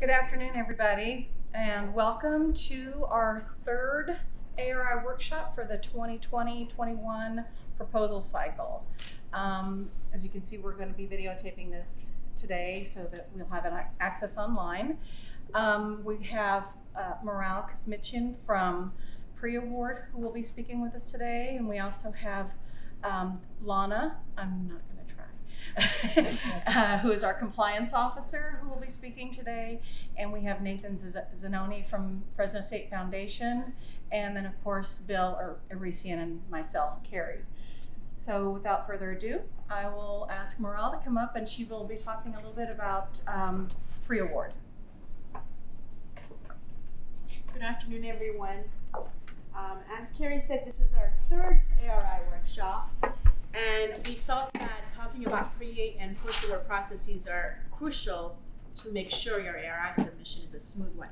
Good afternoon, everybody, and welcome to our third ARI workshop for the 2020-21 proposal cycle. Um, as you can see, we're going to be videotaping this today so that we'll have an access online. Um, we have uh, Moral Kosmichin from Pre-Award who will be speaking with us today, and we also have um, Lana. I'm not going to. uh, who is our compliance officer who will be speaking today, and we have Nathan Zanoni from Fresno State Foundation, and then of course Bill or Arisian and myself, Carrie. So without further ado, I will ask Morale to come up, and she will be talking a little bit about um, pre-award. Good afternoon, everyone. Um, as Carrie said, this is our third ARI workshop, and we thought that talking about pre and post award processes are crucial to make sure your ARI submission is a smooth one.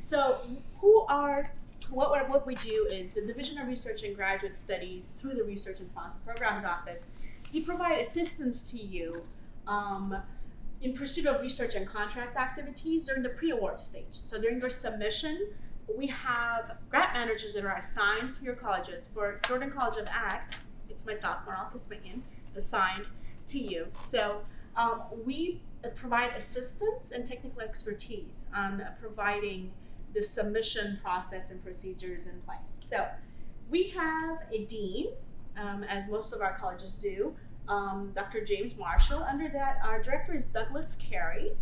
So, who are what, what, what we do is the Division of Research and Graduate Studies through the Research and Sponsored Programs Office, we provide assistance to you um, in pursuit of research and contract activities during the pre-award stage. So during your submission, we have grant managers that are assigned to your colleges. For Jordan College of Ag, it's myself, Moral Kismian, assigned to you. So um, we provide assistance and technical expertise on providing the submission process and procedures in place. So we have a dean, um, as most of our colleges do, um, Dr. James Marshall. Under that, our director is Douglas Carey.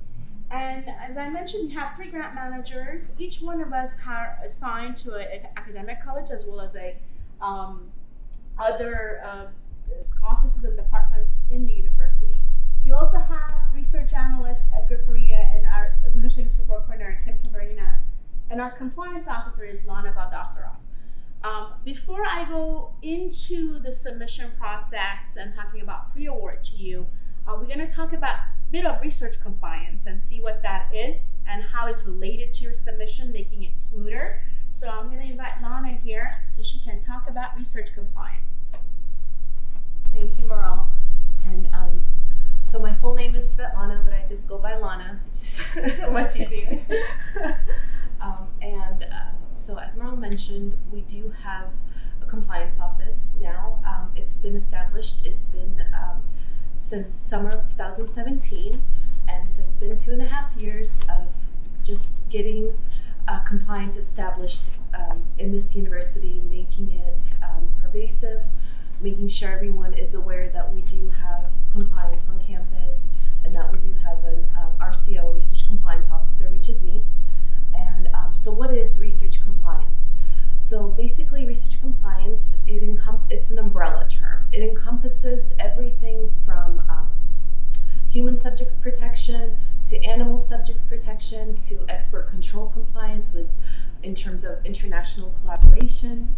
And as I mentioned, we have three grant managers. Each one of us are assigned to an academic college as well as a um, other uh, offices and departments in the university. We also have research analyst Edgar Perea and our administrative support coordinator Kim Kimberina and our compliance officer is Lana Baldassarov. Um, before I go into the submission process and talking about pre-award to you, uh, we're going to talk about a bit of research compliance and see what that is and how it's related to your submission, making it smoother. So I'm going to invite Lana here so she can talk about research compliance. Thank you, Moral. And um, so my full name is Svetlana, but I just go by Lana, just much easier. um, and um, so, as Moral mentioned, we do have a compliance office now. Um, it's been established. It's been um, since summer of 2017, and so it's been two and a half years of just getting uh, compliance established um, in this university, making it pervasive making sure everyone is aware that we do have compliance on campus and that we do have an um, RCO, Research Compliance Officer, which is me. And um, so, what is research compliance? So basically, research compliance it encom- it's an umbrella term. It encompasses everything from um, human subjects protection to animal subjects protection to export control compliance, was in terms of international collaborations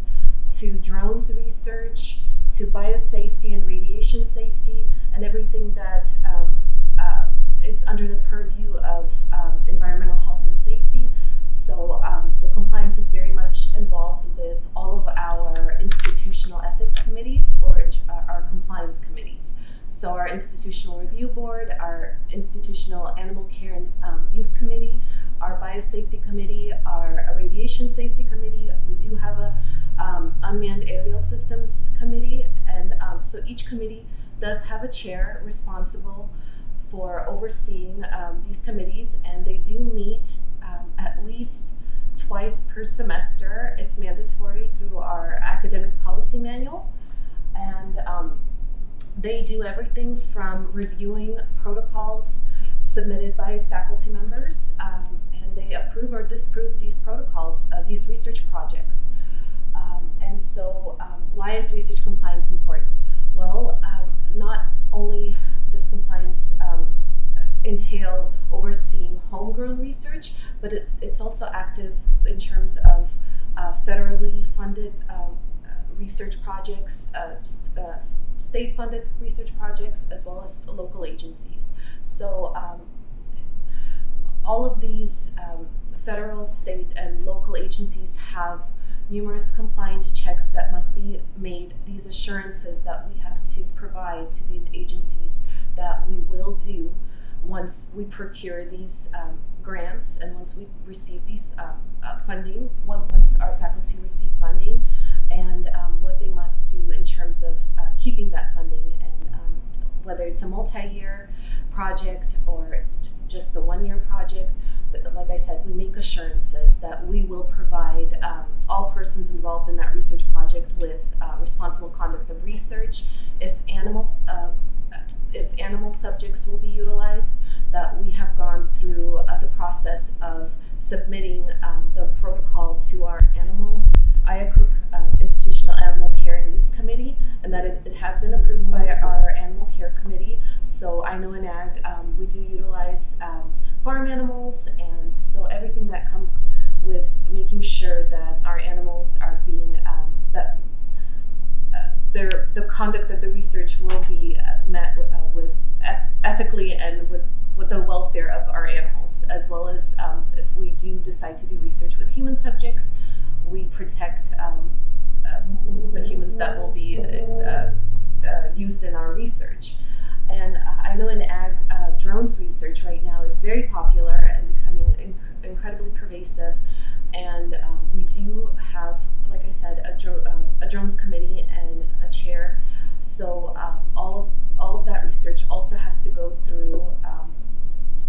to drones research to biosafety and radiation safety and everything that um, uh, is under the purview of um, environmental health and safety. So, um, so compliance is very much involved with all of our institutional ethics committees or uh, our compliance committees. So our institutional review board, our institutional animal care and um, use committee, our biosafety committee, our radiation safety committee. We do have a um, unmanned aerial systems committee, and um, so each committee does have a chair responsible for overseeing um, these committees, and they do meet um, at least twice per semester. It's mandatory through our academic policy manual, and um, they do everything from reviewing protocols submitted by faculty members, um, and they approve or disapprove these protocols, uh, these research projects. Um, and so, um, why is research compliance important? Well, um, not only does compliance um, entail overseeing homegrown research, but it's, it's also active in terms of uh, federally funded um, research projects, uh, uh, state funded research projects, as well as local agencies. So, um, all of these um, federal, state, and local agencies have numerous compliance checks that must be made, these assurances that we have to provide to these agencies that we will do once we procure these um, grants, and once we receive these um, uh, funding, one, once our faculty receive funding, and um, what they must do in terms of uh, keeping that funding, and um, whether it's a multi-year project or just a one-year project. Like I said, we make assurances that we will provide um, all persons involved in that research project with uh, responsible conduct of research. If animals, uh, if animal subjects will be utilized, that we have gone through uh, the process of submitting um, the protocol to our animal IACUC um, Institutional Animal Care and Use Committee, and that it, it has been approved by our Animal Care Committee. So I know in ag, um, we do utilize um, farm animals, and so everything that comes with making sure that our animals are being um, that their the conduct of the research will be uh, met uh, with eth- ethically and with with the welfare of our animals, as well as um, if we do decide to do research with human subjects, we protect um, uh, the humans that will be uh, uh, used in our research. And I know in ag, uh, drones research right now is very popular and becoming inc- incredibly pervasive. And um, we do have, like I said, a, dro- uh, a drones committee and a chair. So um, all of all of that research also has to go through um,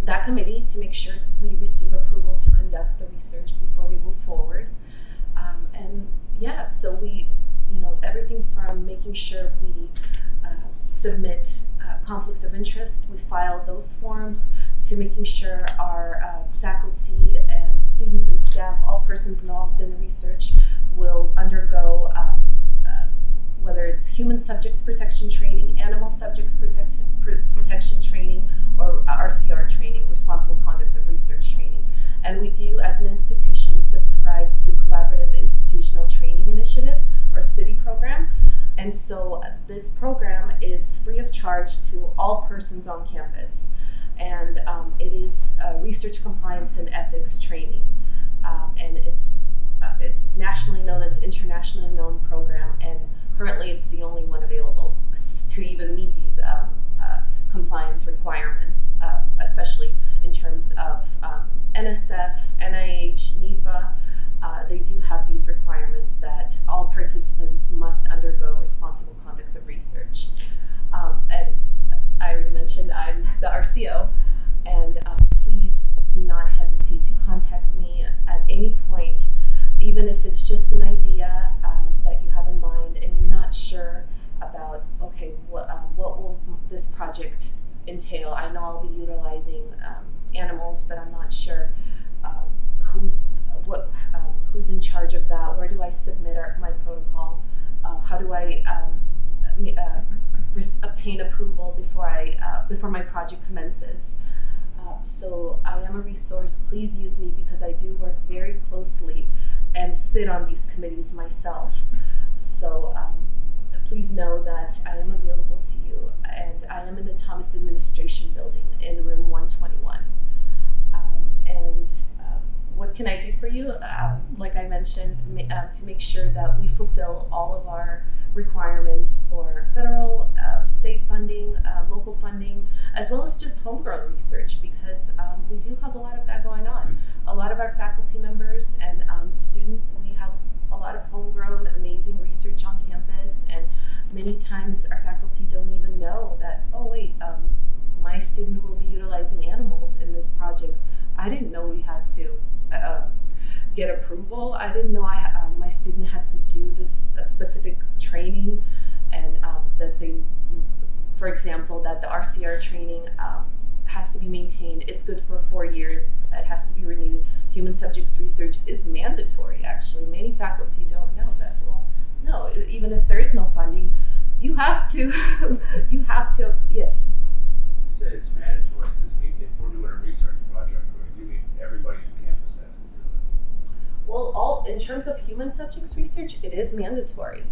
that committee to make sure we receive approval to conduct the research before we move forward. Um, and yeah, so we, you know, everything from making sure we uh, submit uh, conflict of interest, we file those forms, to making sure our uh, faculty and students and staff, all persons involved in the research, will undergo. Um, whether it's human subjects protection training, animal subjects protect, pr- protection training, or RCR training, responsible conduct of research training. And we do, as an institution, subscribe to Collaborative Institutional Training Initiative, or CITI program. And so this program is free of charge to all persons on campus. And um, it is uh, research compliance and ethics training. Um, and it's uh, it's nationally known, it's internationally known program, and currently it's the only one available to even meet these um, uh, compliance requirements, uh, especially in terms of um, NSF, NIH, NIFA. Uh, they do have these requirements that all participants must undergo responsible conduct of research. Um, and I already mentioned I'm the RCO, and um, please do not hesitate to contact me at any point even if it's just an idea um, that you have in mind and you're not sure about, okay, what, um, what will this project entail? I know I'll be utilizing um, animals, but I'm not sure um, who's what um, who's in charge of that. Where do I submit our, my protocol? Uh, how do I um, uh, obtain approval before I uh, before my project commences? Uh, so I am a resource. Please use me because I do work very closely and sit on these committees myself. So um, please know that I am available to you, and I am in the Thomas Administration Building in room 121. Um, and what can I do for you? Uh, like I mentioned, uh, to make sure that we fulfill all of our requirements for federal, um, state funding, uh, local funding, as well as just homegrown research, because um, we do have a lot of that going on. A lot of our faculty members and um, students, we have a lot of homegrown, amazing research on campus, and many times our faculty don't even know that, oh, wait, um, my student will be utilizing animals in this project. I didn't know we had to. Uh, get approval. I didn't know I um, my student had to do this uh, specific training, and um, that they, for example, that the RCR training um, has to be maintained. It's good for four years. It has to be renewed. Human subjects research is mandatory. Actually, many faculty don't know that. Well, no, even if there is no funding, you have to. you have to. Yes. You said it's mandatory, if we're doing a research project, or do you mean everybody on campus has to do it? Well, all in terms of human subjects research, it is mandatory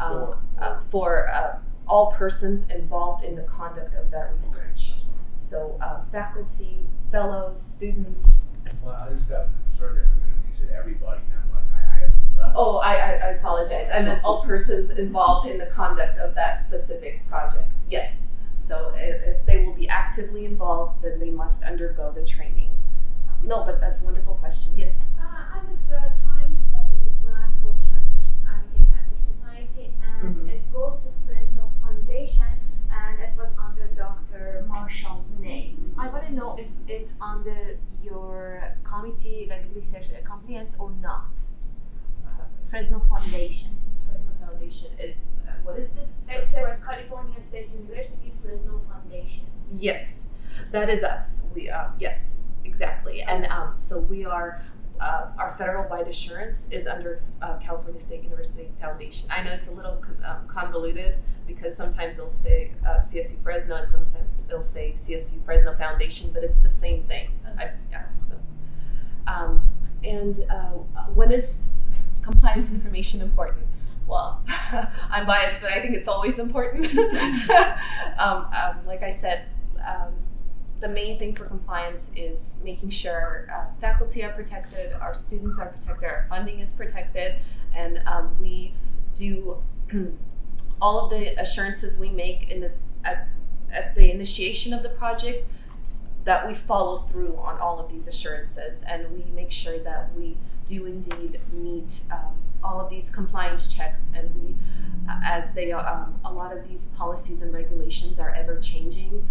um, For- uh, for uh, all persons involved in the conduct of that research. that's So, um, faculty, fellows, students. Well, I just got concerned a minute when you said everybody, and I'm like, I, I haven't done. Oh, I, I, I apologize. I meant all persons involved in the conduct of that specific project. Yes. So, if, if they will be actively involved, then they must undergo the training. No, but that's a wonderful question. Yes. Uh, I was uh, trying to submit a grant for Cancer, American Cancer Society, and Mhm. it goes to Fresno Foundation, and it was under Dr. Marshall's name. I want to know if it's under your committee, like research compliance, or not. Uh, Fresno Foundation. Fresno Foundation is uh, what is this? It says California State University Fresno Foundation. Yes, that is us. We uh, yes, exactly. And um, so we are. Uh, our federal wide assurance is under uh, California State University Foundation. I know it's a little con- um, convoluted because sometimes it'll say uh, CSU Fresno and sometimes it'll say CSU Fresno Foundation, but it's the same thing. I, yeah, so, um, and uh, when is compliance information important? Well, I'm biased, but I think it's always important. um, um, like I said, um, the main thing for compliance is making sure uh, faculty are protected, our students are protected, our funding is protected, and um, we do all of the assurances we make in the at, at the initiation of the project that we follow through on all of these assurances and we make sure that we do indeed meet um, all of these compliance checks and we as they are um, a lot of these policies and regulations are ever changing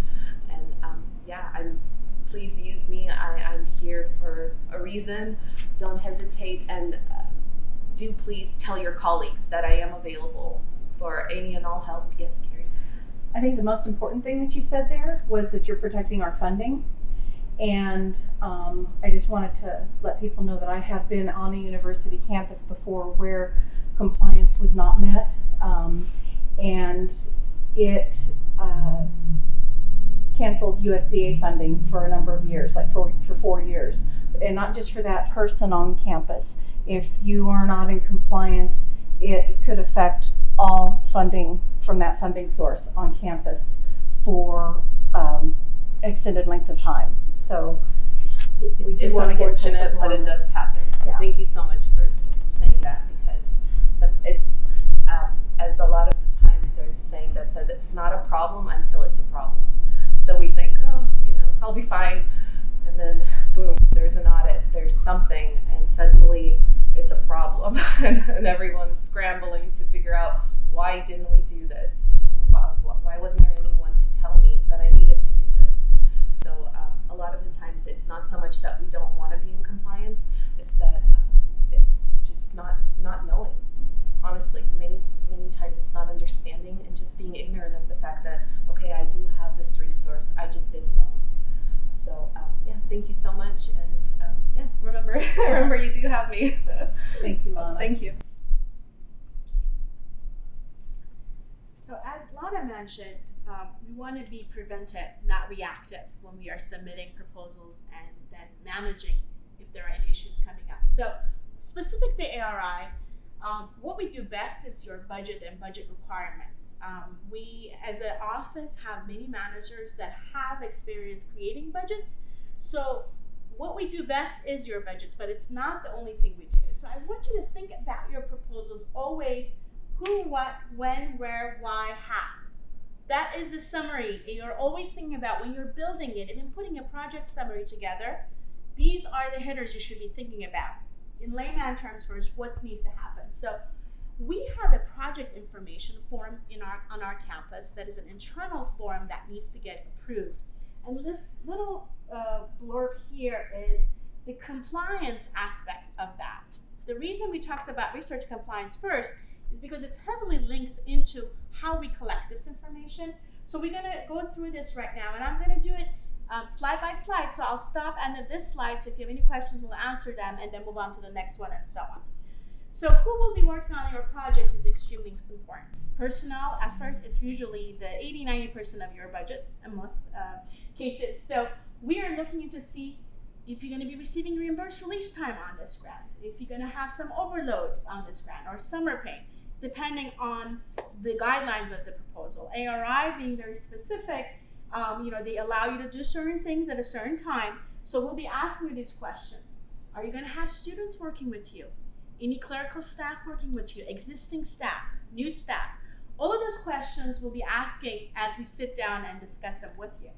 and um, yeah i'm please use me I, i'm here for a reason don't hesitate and uh, do please tell your colleagues that i am available for any and all help yes carrie I think the most important thing that you said there was that you're protecting our funding. And um, I just wanted to let people know that I have been on a university campus before where compliance was not met. Um, and it uh, canceled USDA funding for a number of years, like for, for four years. And not just for that person on campus. If you are not in compliance, it could affect all funding from that funding source on campus for um, extended length of time. So we do it's want to get unfortunate, but it does happen. Yeah. Thank you so much for saying that because some it, um, as a lot of the times there's a saying that says it's not a problem until it's a problem. So we think, oh, you know, I'll be fine, and then boom, there's an audit, there's something, and suddenly it's a problem, and, and everyone's scrambling to figure out why didn't we do this? Why, why wasn't there anyone to tell me that I needed to do this? So um, a lot of the times it's not so much that we don't want to be in compliance; it's that um, it's just not not knowing. Honestly, many many times it's not understanding and just being ignorant of the fact that okay, I do have this resource, I just didn't know. So um, yeah, thank you so much, and um, yeah, remember remember you do have me. Thank you, So, Lana. thank you. So as Lana mentioned, um, we want to be preventive, not reactive when we are submitting proposals and then managing if there are any issues coming up. So specific to ARI, um, what we do best is your budget and budget requirements. Um, we, as an office, have many managers that have experience creating budgets. So what we do best is your budgets, but it's not the only thing we do. So I want you to think about your proposals always who, what, when, where, why, how. That is the summary. You're always thinking about when you're building it, even putting a project summary together. These are the headers you should be thinking about. In layman terms, first, what needs to happen. So, we have a project information form in our on our campus that is an internal form that needs to get approved. And this little uh, blurb here is the compliance aspect of that. The reason we talked about research compliance first is because it's heavily linked into how we collect this information. So we're gonna go through this right now, and I'm gonna do it um, slide by slide. So I'll stop at this slide. So if you have any questions, we'll answer them, and then move on to the next one, and so on. So who will be working on your project is extremely important. Personnel effort is usually the 80-90% of your budget in most uh, cases. So we are looking to see if you're going to be receiving reimbursed release time on this grant, if you're going to have some overload on this grant or summer pay, depending on the guidelines of the proposal. ARI being very specific, um, you know, they allow you to do certain things at a certain time. So we'll be asking you these questions. Are you going to have students working with you? Any clerical staff working with you? Existing staff? New staff? All of those questions we'll be asking as we sit down and discuss them with you.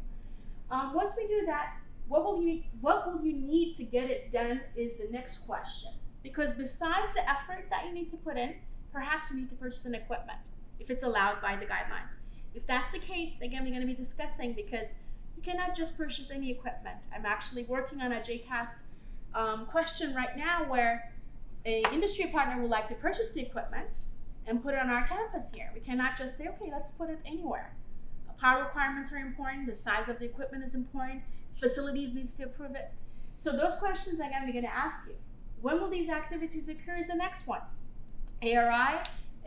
Um, once we do that, what will you what will you need to get it done is the next question. Because besides the effort that you need to put in, perhaps you need to purchase an equipment if it's allowed by the guidelines. If that's the case, again, we're going to be discussing because you cannot just purchase any equipment. I'm actually working on a JCast um, question right now where a industry partner would like to purchase the equipment and put it on our campus here. We cannot just say, okay, let's put it anywhere. Power requirements are important. The size of the equipment is important. Facilities needs to approve it. So those questions again, we're going to ask you. When will these activities occur? Is the next one. ARI,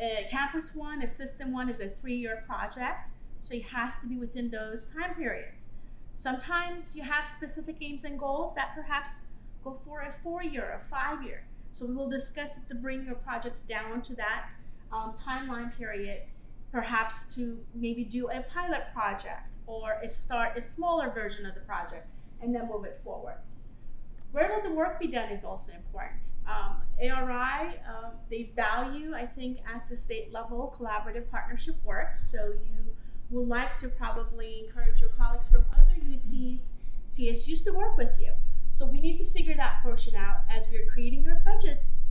uh, Campus One, a System One is a three-year project, so it has to be within those time periods. Sometimes you have specific aims and goals that perhaps go for a four-year, a five-year. So we will discuss it to bring your projects down to that um, timeline period, perhaps to maybe do a pilot project or a start a smaller version of the project and then move it forward. Where will the work be done is also important. Um, ARI, um, they value, I think, at the state level, collaborative partnership work. So you would like to probably encourage your colleagues from other UCs, CSUs to work with you. So we need to figure that portion out as we are creating your budgets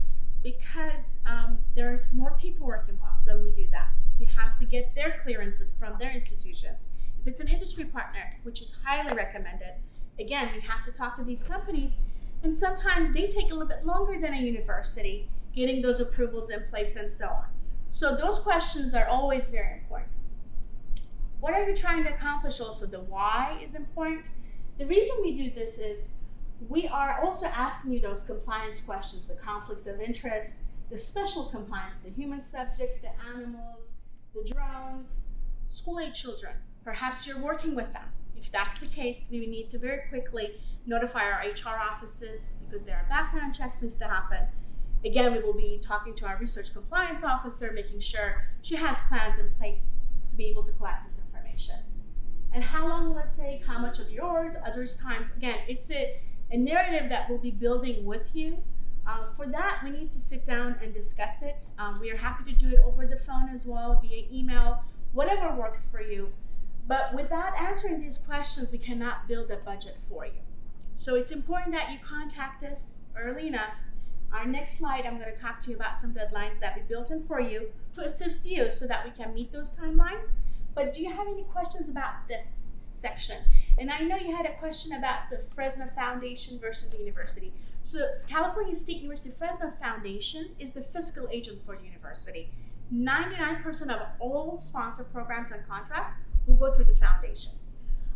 because um, there's more paperwork involved when we do that. We have to get their clearances from their institutions. If it's an industry partner, which is highly recommended, again, we have to talk to these companies, and sometimes they take a little bit longer than a university getting those approvals in place and so on. So those questions are always very important. What are you trying to accomplish also? The why is important. The reason we do this is we are also asking you those compliance questions, the conflict of interest, the special compliance, the human subjects, the animals, the drones, school age children. Perhaps you're working with them. If that's the case, we need to very quickly notify our HR offices because there are background checks needs to happen. Again, we will be talking to our research compliance officer, making sure she has plans in place to be able to collect this information. And how long will it take? How much of yours? Others times, again, it's a, a narrative that we'll be building with you. Uh, for that, we need to sit down and discuss it. Um, we are happy to do it over the phone as well, via email, whatever works for you. But without answering these questions, we cannot build a budget for you. So it's important that you contact us early enough. Our next slide, I'm going to talk to you about some deadlines that we built in for you to assist you so that we can meet those timelines. But do you have any questions about this section? And I know you had a question about the Fresno Foundation versus the university. So California State University Fresno Foundation is the fiscal agent for the university. 99% of all sponsored programs and contracts will go through the foundation.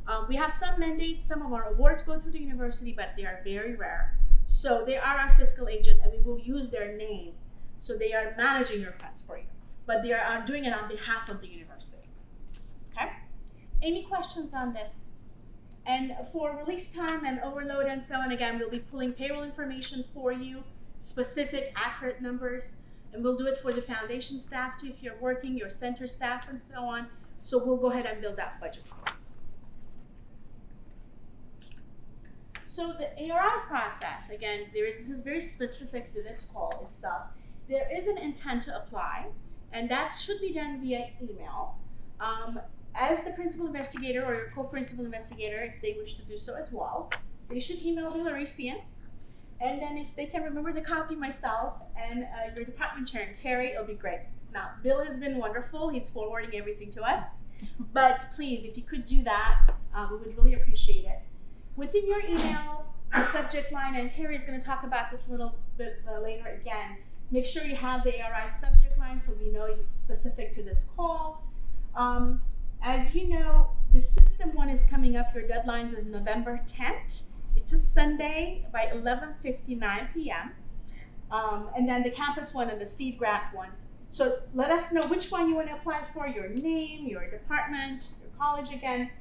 Um, we have some mandates, some of our awards go through the university, but they are very rare. So they are our fiscal agent and we will use their name. So they are managing your funds for you, but they are doing it on behalf of the university. Okay? Any questions on this? And for release time and overload and so on, again, we'll be pulling payroll information for you, specific, accurate numbers, and we'll do it for the foundation staff too if you're working, your center staff, and so on. So we'll go ahead and build that budget. So the ARI process, again, there is, this is very specific to this call itself. There is an intent to apply, and that should be done via email. Um, as the principal investigator or your co-principal investigator, if they wish to do so as well, they should email the Larisian. And then if they can remember to copy myself and uh, your department chair, and Carrie, it'll be great. Now, Bill has been wonderful. He's forwarding everything to us. But please, if you could do that, uh, we would really appreciate it. Within your email, the subject line, and Carrie is going to talk about this a little bit uh, later again. Make sure you have the ARI subject line so we know it's specific to this call. Um, as you know, the system one is coming up. Your deadlines is November 10th. It's a Sunday by 11:59 p.m. Um, and then the campus one and the seed grant ones so let us know which one you want to apply for, your name, your department, your college again.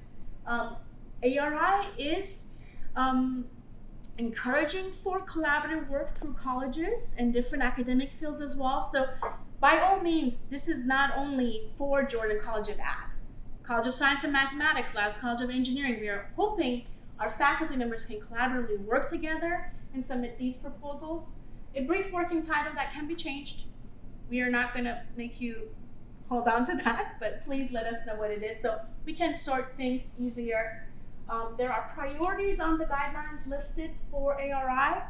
Um, ARI is um, encouraging for collaborative work through colleges and different academic fields as well. So by all means, this is not only for Jordan College of Ag, College of Science and Mathematics, Lyles College of Engineering. We are hoping our faculty members can collaboratively work together and submit these proposals. A brief working title that can be changed we are not going to make you hold on to that, but please let us know what it is so we can sort things easier. Um, there are priorities on the guidelines listed for ARI.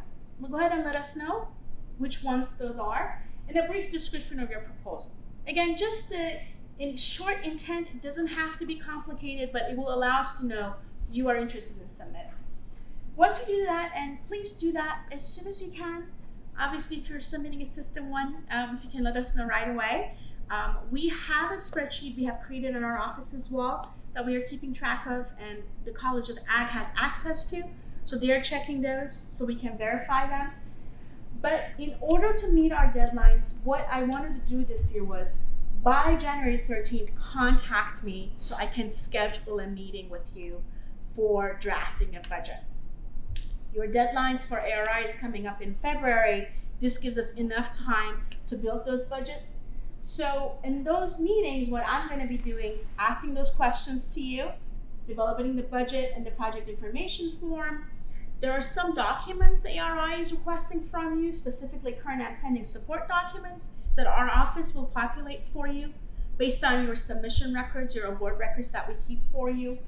Go ahead and let us know which ones those are, and a brief description of your proposal. Again, just the in short intent, it doesn't have to be complicated, but it will allow us to know you are interested in submitting. Once you do that, and please do that as soon as you can. Obviously, if you're submitting a system one, um, if you can let us know right away. Um, we have a spreadsheet we have created in our office as well that we are keeping track of, and the College of Ag has access to. So they're checking those so we can verify them. But in order to meet our deadlines, what I wanted to do this year was by January 13th, contact me so I can schedule a meeting with you for drafting a budget. Your deadlines for ARI is coming up in February. This gives us enough time to build those budgets. So in those meetings, what I'm going to be doing, asking those questions to you, developing the budget and the project information form. There are some documents ARI is requesting from you, specifically current and pending support documents that our office will populate for you based on your submission records, your award records that we keep for you.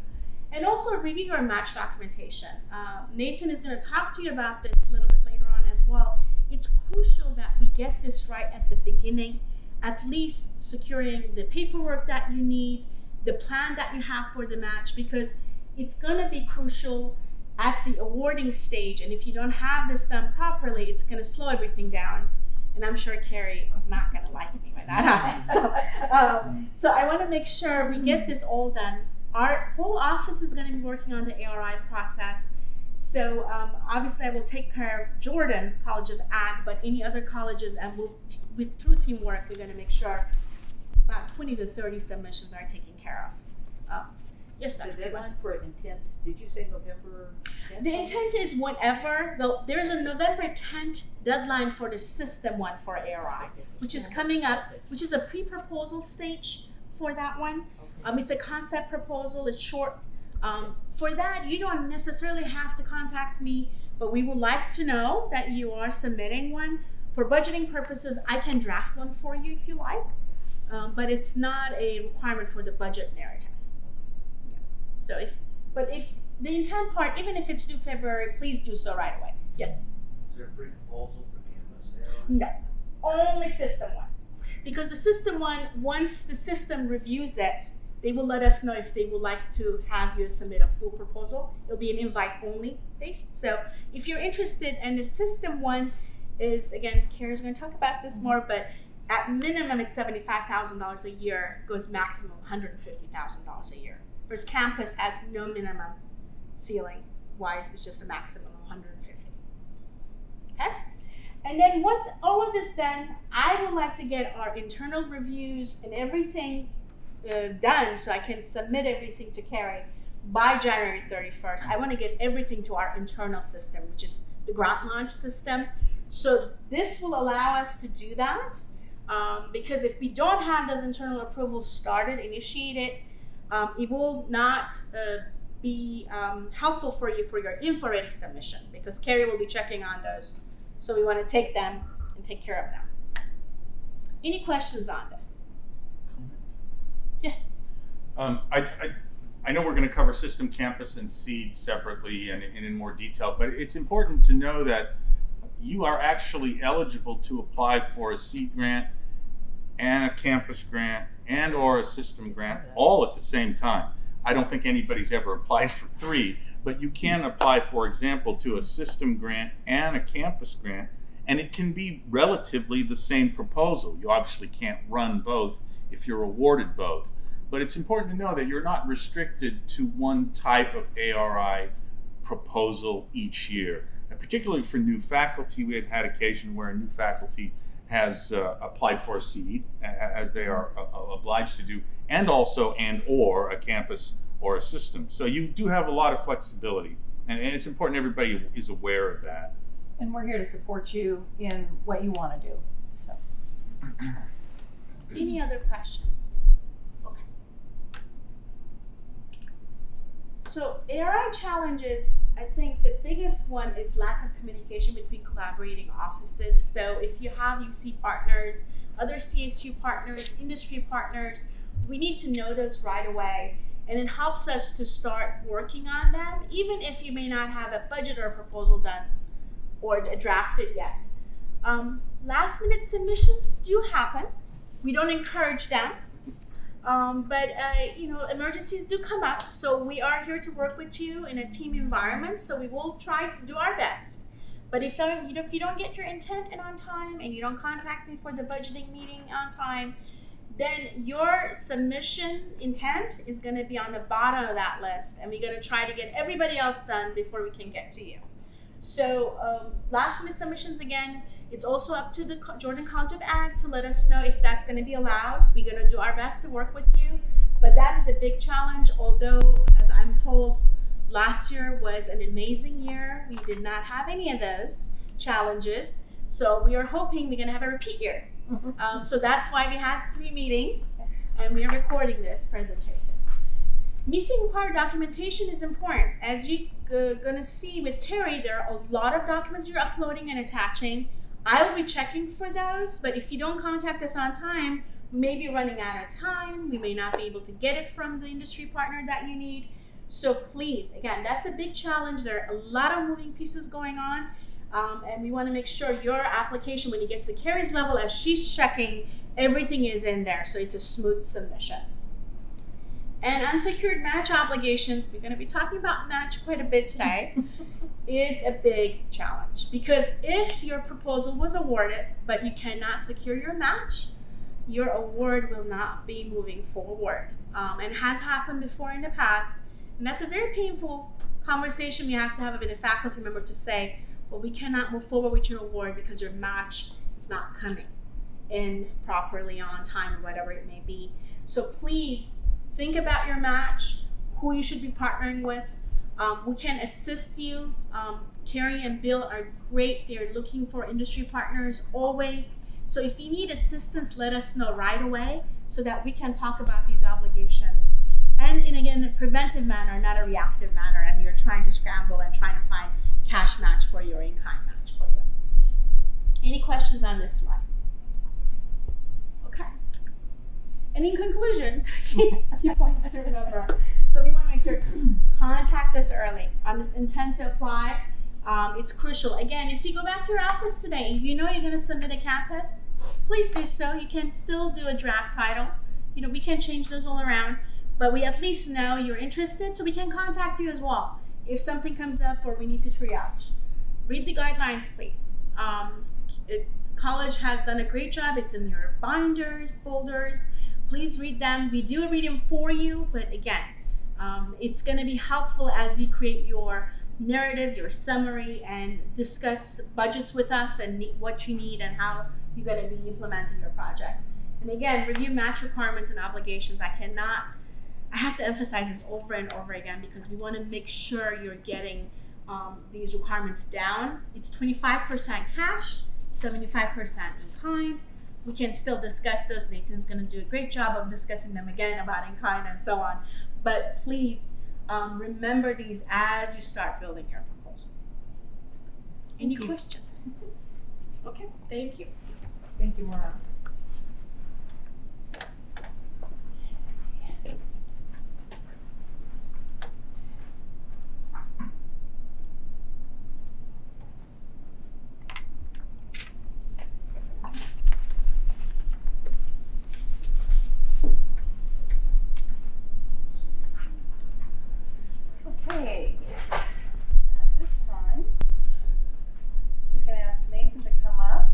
And also reading your match documentation. Uh, Nathan is going to talk to you about this a little bit later on as well. It's crucial that we get this right at the beginning, at least securing the paperwork that you need, the plan that you have for the match, because it's going to be crucial at the awarding stage. And if you don't have this done properly, it's going to slow everything down. And I'm sure Carrie is not going to like me when that happens. So, um, so I want to make sure we get this all done our whole office is going to be working on the ARI process. So um, obviously, I will take care of Jordan College of Ag, but any other colleges, and we'll with through teamwork, we're going to make sure about 20 to 30 submissions are taken care of. Um, yes, The Dr. Friedman? deadline for intent, did you say November tenth? The intent is whenever, well, there's a November 10th deadline for the system one for ARI, which is coming up, which is a pre-proposal stage for that one. Um, it's a concept proposal, it's short. Um, for that, you don't necessarily have to contact me, but we would like to know that you are submitting one. For budgeting purposes, I can draft one for you if you like, um, but it's not a requirement for the budget narrative. Yeah. So if, but if the intent part, even if it's due February, please do so right away. Yes. Is there a pre-proposal for there? No, only system one. Because the system one, once the system reviews it, they will let us know if they would like to have you submit a full proposal. It'll be an invite only based. So if you're interested, and the system one is again, Kara's going to talk about this more, but at minimum it's seventy-five thousand dollars a year, goes maximum one hundred and fifty thousand dollars a year. Whereas campus has no minimum ceiling wise, it's just a maximum of one hundred and fifty. Okay. And then once all of this done, I would like to get our internal reviews and everything uh, done so I can submit everything to Carrie by January 31st. I want to get everything to our internal system, which is the grant launch system. So this will allow us to do that um, because if we don't have those internal approvals started, initiated, um, it will not uh, be um, helpful for you for your InfoReady submission because Carrie will be checking on those. So we want to take them and take care of them. Any questions on this? Yes. Um, I, I, I know we're going to cover system campus and seed separately and, and in more detail, but it's important to know that you are actually eligible to apply for a seed grant and a campus grant and or a system grant all at the same time. I don't think anybody's ever applied for three, but you can apply, for example, to a system grant and a campus grant, and it can be relatively the same proposal. You obviously can't run both if you're awarded both. But it's important to know that you're not restricted to one type of ARI proposal each year. And particularly for new faculty, we have had occasion where a new faculty has uh, applied for a seed, as they are uh, obliged to do, and also and or a campus or a system. So you do have a lot of flexibility, and, and it's important everybody is aware of that. And we're here to support you in what you want to do. So. Any other questions? Okay. So ARI challenges, I think the biggest one is lack of communication between collaborating offices. So if you have UC partners, other CSU partners, industry partners, we need to know those right away. and it helps us to start working on them, even if you may not have a budget or a proposal done or drafted yet. Um, last minute submissions do happen. We don't encourage them. Um, but uh, you know, emergencies do come up, so we are here to work with you in a team environment. So we will try to do our best. But if, I, you if you don't get your intent in on time and you don't contact me for the budgeting meeting on time, then your submission intent is going to be on the bottom of that list, and we're going to try to get everybody else done before we can get to you. So um, last minute submissions again. It's also up to the Jordan College of Ag to let us know if that's going to be allowed. We're going to do our best to work with you, but that is a big challenge. Although, as I'm told, last year was an amazing year. We did not have any of those challenges, so we are hoping we're going to have a repeat year. Um, so that's why we had three meetings, and we are recording this presentation. Missing required documentation is important. As you're going to see with Carrie, there are a lot of documents you're uploading and attaching. I will be checking for those, but if you don't contact us on time, we may be running out of time. We may not be able to get it from the industry partner that you need. So please, again, that's a big challenge. There are a lot of moving pieces going on. Um, and we want to make sure your application, when it gets to Carrie's level, as she's checking, everything is in there. So it's a smooth submission. And unsecured match obligations, we're going to be talking about match quite a bit today. it's a big challenge because if your proposal was awarded but you cannot secure your match, your award will not be moving forward. Um, and has happened before in the past. And that's a very painful conversation we have to have with a faculty member to say, well, we cannot move forward with your award because your match is not coming in properly on time or whatever it may be. So please think about your match, who you should be partnering with. Um, we can assist you. Um, Carrie and Bill are great. They're looking for industry partners always. So if you need assistance, let us know right away so that we can talk about these obligations. And in again, a preventive manner, not a reactive manner. And you're trying to scramble and trying to find cash match for you or in-kind match for you. Any questions on this slide? Okay. And in conclusion, key points to remember. So we want to make sure us early on this intent to apply. Um, it's crucial. Again, if you go back to your office today, you know you're going to submit a campus. Please do so. You can still do a draft title. You know we can change those all around, but we at least know you're interested, so we can contact you as well if something comes up or we need to triage. Read the guidelines, please. Um, it, college has done a great job. It's in your binders, folders. Please read them. We do read them for you, but again, um, it's going to be helpful as you create your narrative, your summary, and discuss budgets with us and what you need and how you're going to be implementing your project. And again, review match requirements and obligations. I cannot, I have to emphasize this over and over again because we want to make sure you're getting um, these requirements down. It's 25% cash, 75% in kind. We can still discuss those. Nathan's going to do a great job of discussing them again about in kind and so on. But please um, remember these as you start building your proposal. Any you. questions? Okay, thank you. Thank you, Maura. Okay, at this time, we can ask Nathan to come up.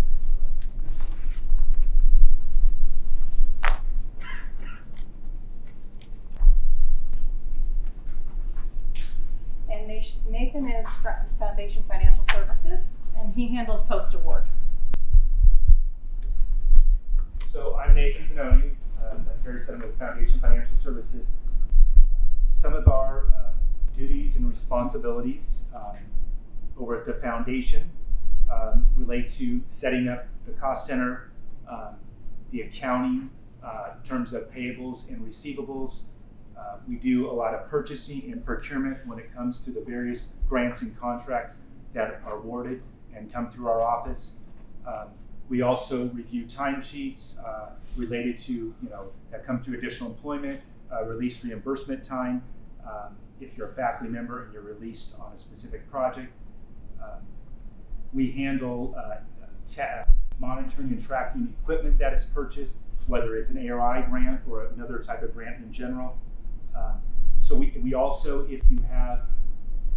And Nation- Nathan is Stratton Foundation Financial Services, and he handles post-award. So I'm Nathan Zanoni, uh, like Terry said, with Foundation Financial Services. Some of our uh, duties and responsibilities um, over at the foundation um, relate to setting up the cost center, um, the accounting uh, in terms of payables and receivables. Uh, we do a lot of purchasing and procurement when it comes to the various grants and contracts that are awarded and come through our office. Um, we also review timesheets uh, related to, you know, that come through additional employment, uh, release reimbursement time. Um, if you're a faculty member and you're released on a specific project, um, we handle uh, monitoring and tracking equipment that is purchased, whether it's an ARI grant or another type of grant in general. Um, so we, we also, if you have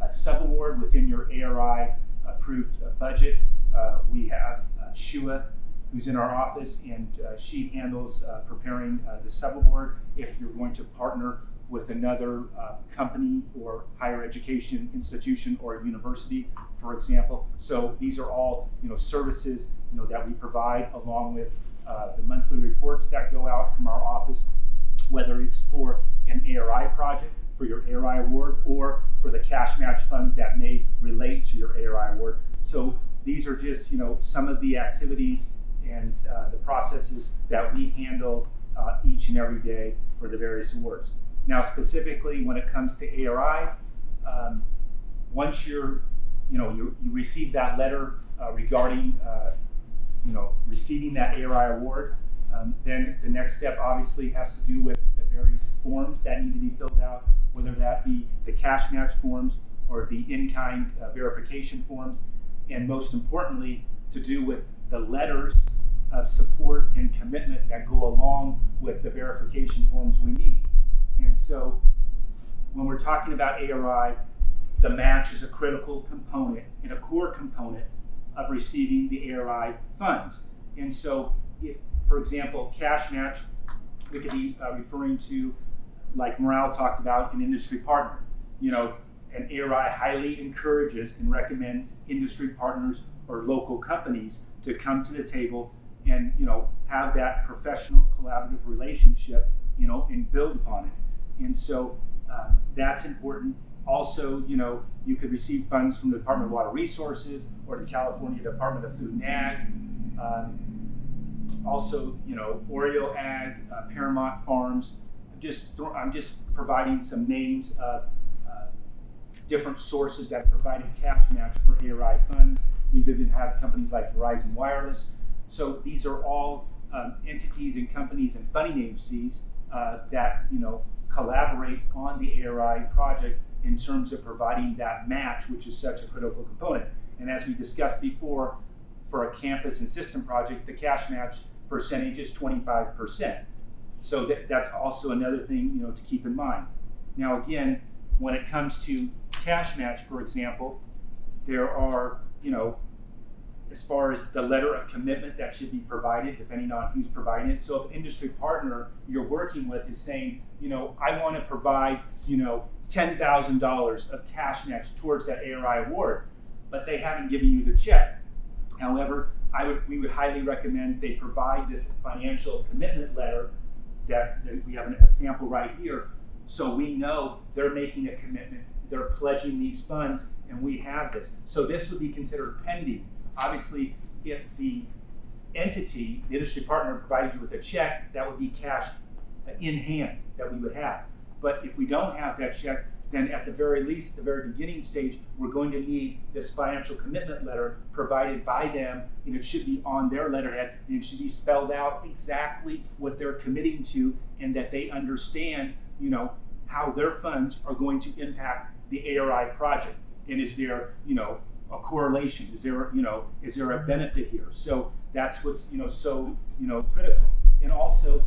a subaward within your ARI approved uh, budget, uh, we have uh, Shua, who's in our office, and she handles preparing the subaward if you're going to partner with another uh, company or higher education institution or university, for example. So these are all you know services you know that we provide along with uh, the monthly reports that go out from our office, whether it's for an ARI project for your ARI award or for the cash match funds that may relate to your ARI award. So these are just you know some of the activities and uh, the processes that we handle uh, each and every day for the various awards. Now, specifically when it comes to ARI, um, once you're, you know, you, you receive that letter uh, regarding, uh, you know, receiving that ARI award, um, then the next step obviously has to do with the various forms that need to be filled out, whether that be the cash match forms or the in-kind uh, verification forms, and most importantly, to do with the letters of support and commitment that go along with the verification forms we need. And so when we're talking about ARI, the match is a critical component and a core component of receiving the ARI funds. And so if, for example, cash match, we could be uh, referring to, like Morale talked about, an industry partner. You know, and ARI highly encourages and recommends industry partners or local companies to come to the table and you know have that professional collaborative relationship you know and build upon it. And so um, that's important. Also you know you could receive funds from the department of water resources or the california department of food and ag. Um, also you know oreo ag uh, paramount farms just throw, i'm just providing some names of uh, different sources that provided cash match for ari funds we've even had companies like verizon wireless so these are all um, entities and companies and funding agencies uh, that you know collaborate on the ARI project in terms of providing that match, which is such a critical component. And as we discussed before, for a campus and system project, the cash match percentage is 25%. So that, that's also another thing you know to keep in mind. Now again, when it comes to cash match, for example, there are you know as far as the letter of commitment that should be provided, depending on who's providing it. So if an industry partner you're working with is saying, you know, I want to provide, you know, $10,000 of cash match towards that ARI award, but they haven't given you the check. However, I would, we would highly recommend they provide this financial commitment letter that, we have a sample right here, so we know they're making a commitment, they're pledging these funds, and we have this. So this would be considered pending obviously, if the entity, the industry partner, provided you with a check, that would be cash uh, in hand that we would have. But if we don't have that check, then at the very least, at the very beginning stage, we're going to need this financial commitment letter provided by them, and it should be on their letterhead, and it should be spelled out exactly what they're committing to, and that they understand, you know, how their funds are going to impact the ARI project. And is there, you know, a correlation? Is there, you know, is there a benefit here? So that's what's, you know, so, you know, critical. And also,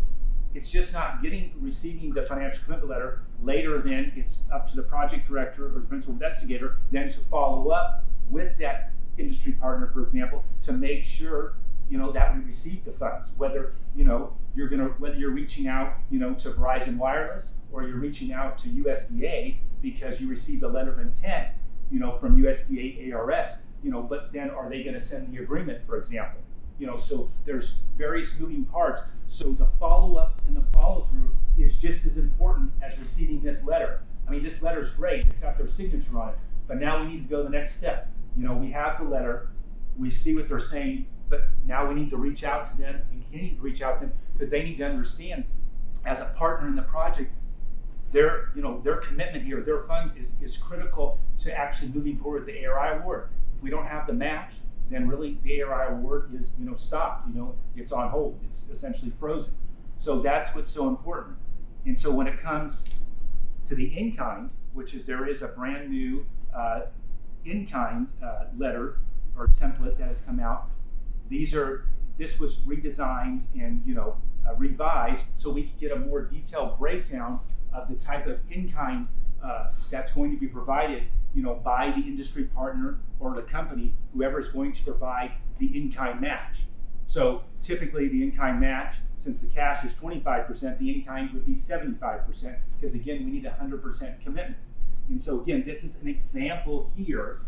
it's just not getting, receiving the financial commitment letter later then it's up to the project director or the principal investigator then to follow up with that industry partner, for example, to make sure, you know, that we receive the funds. Whether, you know, you're gonna, whether you're reaching out, you know, to Verizon Wireless or you're reaching out to USDA because you received a letter of intent you know, from USDA ARS, you know, but then are they going to send the agreement, for example? You know, so there's various moving parts. So the follow up and the follow through is just as important as receiving this letter. I mean, this letter is great; it's got their signature on it. But now we need to go the next step. You know, we have the letter, we see what they're saying, but now we need to reach out to them and continue to reach out to them because they need to understand, as a partner in the project, their, you know, their commitment here, their funds is, is critical to actually moving forward the ARI award. If we don't have the match, then really the ARI award is, you know, stopped. You know, it's on hold. It's essentially frozen. So that's what's so important. And so when it comes to the in-kind, which is there is a brand new uh, in-kind uh, letter or template that has come out. These are this was redesigned and you know uh, revised so we could get a more detailed breakdown of the type of in-kind uh, that's going to be provided you know by the industry partner or the company whoever is going to provide the in-kind match. So typically the in-kind match, since the cash is 25%, the in-kind would be 75% because again we need 100% commitment. And so again, this is an example here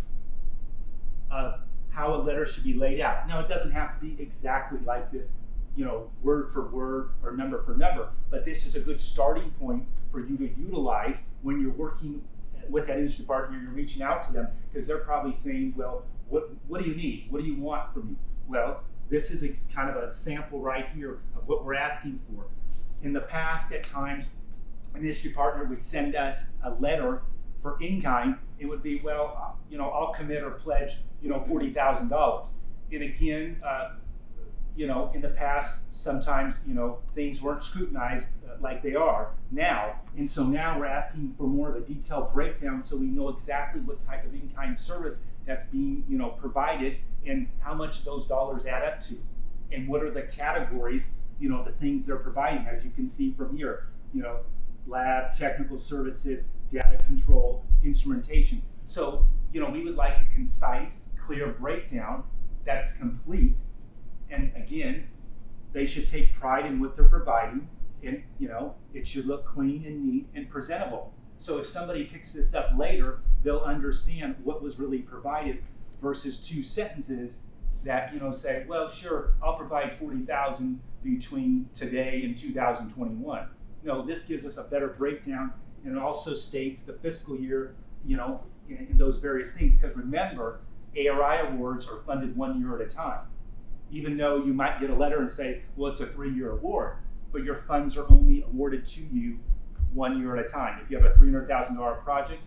of how a letter should be laid out. Now, it doesn't have to be exactly like this, you know, word for word or number for number, but this is a good starting point for you to utilize when you're working with that industry partner, you're reaching out to them because they're probably saying, well, what, what do you need? What do you want from me? Well, this is a, kind of a sample right here of what we're asking for. In the past, at times, an industry partner would send us a letter for in-kind, it would be, well, you know, I'll commit or pledge, you know, forty thousand dollars. And again, uh, you know, in the past, sometimes, you know, things weren't scrutinized uh, like they are now. And so now we're asking for more of a detailed breakdown so we know exactly what type of in-kind service that's being, you know, provided and how much those dollars add up to. And what are the categories, you know, the things they're providing, as you can see from here, you know, lab, technical services, data control, instrumentation. So, you know, we would like a concise, clear breakdown that's complete. And again, they should take pride in what they're providing. And, you know, it should look clean and neat and presentable. So if somebody picks this up later, they'll understand what was really provided versus two sentences that, you know, say, well, sure, I'll provide 40,000 between today and 2021. No, this gives us a better breakdown and it also states the fiscal year, you know, in those various things. Because remember, ARI awards are funded one year at a time. Even though you might get a letter and say, well, it's a three-year award, but your funds are only awarded to you one year at a time. If you have a $300,000 project,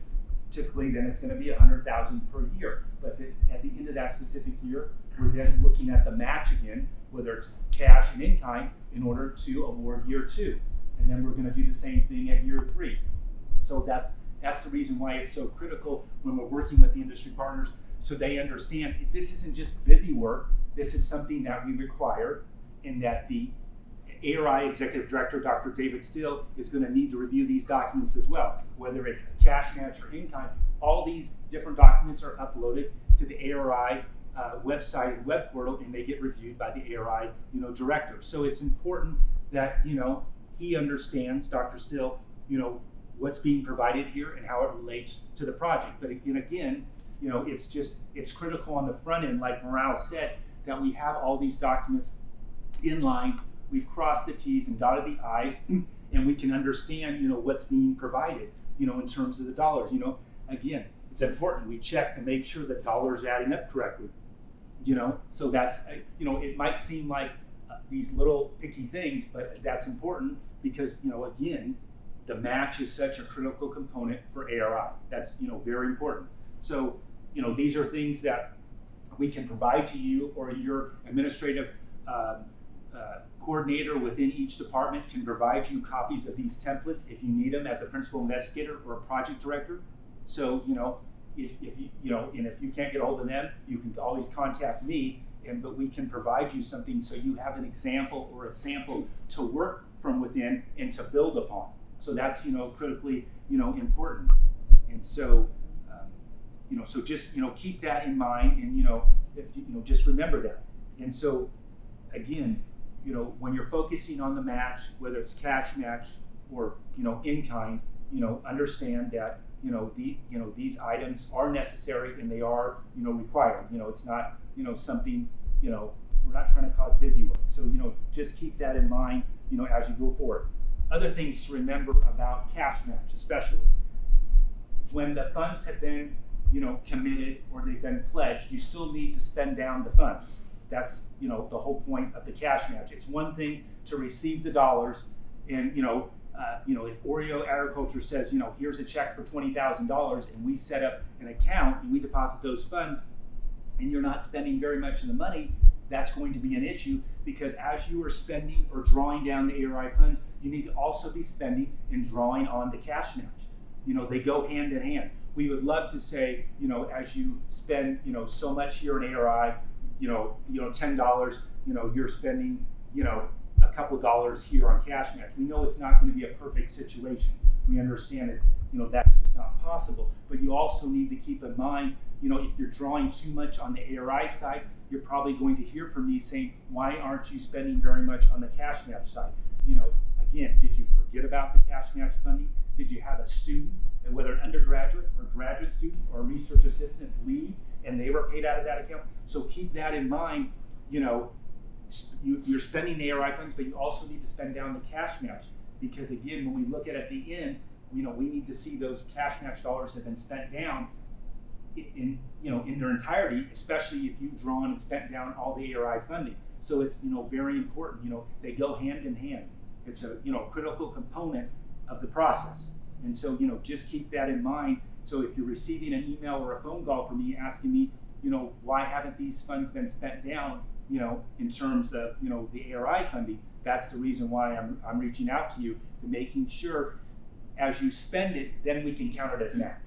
typically then it's going to be 100,000 per year. But the, at the end of that specific year, we're then looking at the match again, whether it's cash and in kind, in order to award year two. And then we're going to do the same thing at year three. So that's that's the reason why it's so critical when we're working with the industry partners so they understand this isn't just busy work. This is something that we require and that the ARI Executive Director, Dr. David Still, is going to need to review these documents as well, whether it's cash match or in-kind. All these different documents are uploaded to the ARI uh, website and web portal, and they get reviewed by the ARI, you know, director. So it's important that you know he understands, Dr. Still, you know, what's being provided here and how it relates to the project. But again, again, you know, it's just it's critical on the front end, like Morales said, that we have all these documents in line. We've crossed the T's and dotted the I's, and we can understand, you know, what's being provided, you know, in terms of the dollars. You know, again, it's important we check to make sure that dollars are adding up correctly. You know, so that's you know, it might seem like uh, these little picky things, but that's important because you know, again, the match is such a critical component for ARI. That's you know very important. So you know these are things that we can provide to you, or your administrative uh, uh, coordinator within each department can provide you copies of these templates if you need them as a principal investigator or a project director. So you know if, if you you know and if you can't get hold of them, you can always contact me. And but we can provide you something so you have an example or a sample to work from within and to build upon. So that's you know critically you know important. And so you know so just you know keep that in mind and you know if, you know just remember that. And so again, you know when you're focusing on the match, whether it's cash match or you know in kind, you know understand that you know the you know these items are necessary and they are you know required. You know it's not you know something you know we're not trying to cause busy work. So you know just keep that in mind you know as you go forward. Other things to remember about cash match, especially when the funds have been, you know, committed or they've been pledged, you still need to spend down the funds. That's, you know, the whole point of the cash match. It's one thing to receive the dollars, and you know, uh, you know, if Oreo Agriculture says, you know, here's a check for twenty thousand dollars, and we set up an account and we deposit those funds, and you're not spending very much of the money, that's going to be an issue because as you are spending or drawing down the ARI funds, you need to also be spending and drawing on the cash match. You know, they go hand in hand. We would love to say, you know, as you spend, you know, so much here in ARI, you know, you know, ten dollars, you know, you're spending, you know, a couple dollars here on cash match. We know it's not going to be a perfect situation. We understand it, you know, that's just not possible. But you also need to keep in mind, you know, if you're drawing too much on the ARI side, you're probably going to hear from me saying, why aren't you spending very much on the cash match side? You know, again, did you forget about the cash match funding? Did you have a student, and whether an undergraduate or graduate student or a research assistant leave, and they were paid out of that account? So keep that in mind. You know, you, you're spending the ARI funds, but you also need to spend down the cash match because again, when we look at at the end, you know, we need to see those cash match dollars have been spent down in, you know, in their entirety, especially if you've drawn and spent down all the ARI funding. So it's, you know, very important, you know, they go hand in hand. It's a, you know, critical component of the process. And so, you know, just keep that in mind. So if you're receiving an email or a phone call from me asking me, you know, why haven't these funds been spent down, you know, in terms of, you know, the ARI funding, that's the reason why I'm, I'm reaching out to you, to making sure as you spend it, then we can count it as match.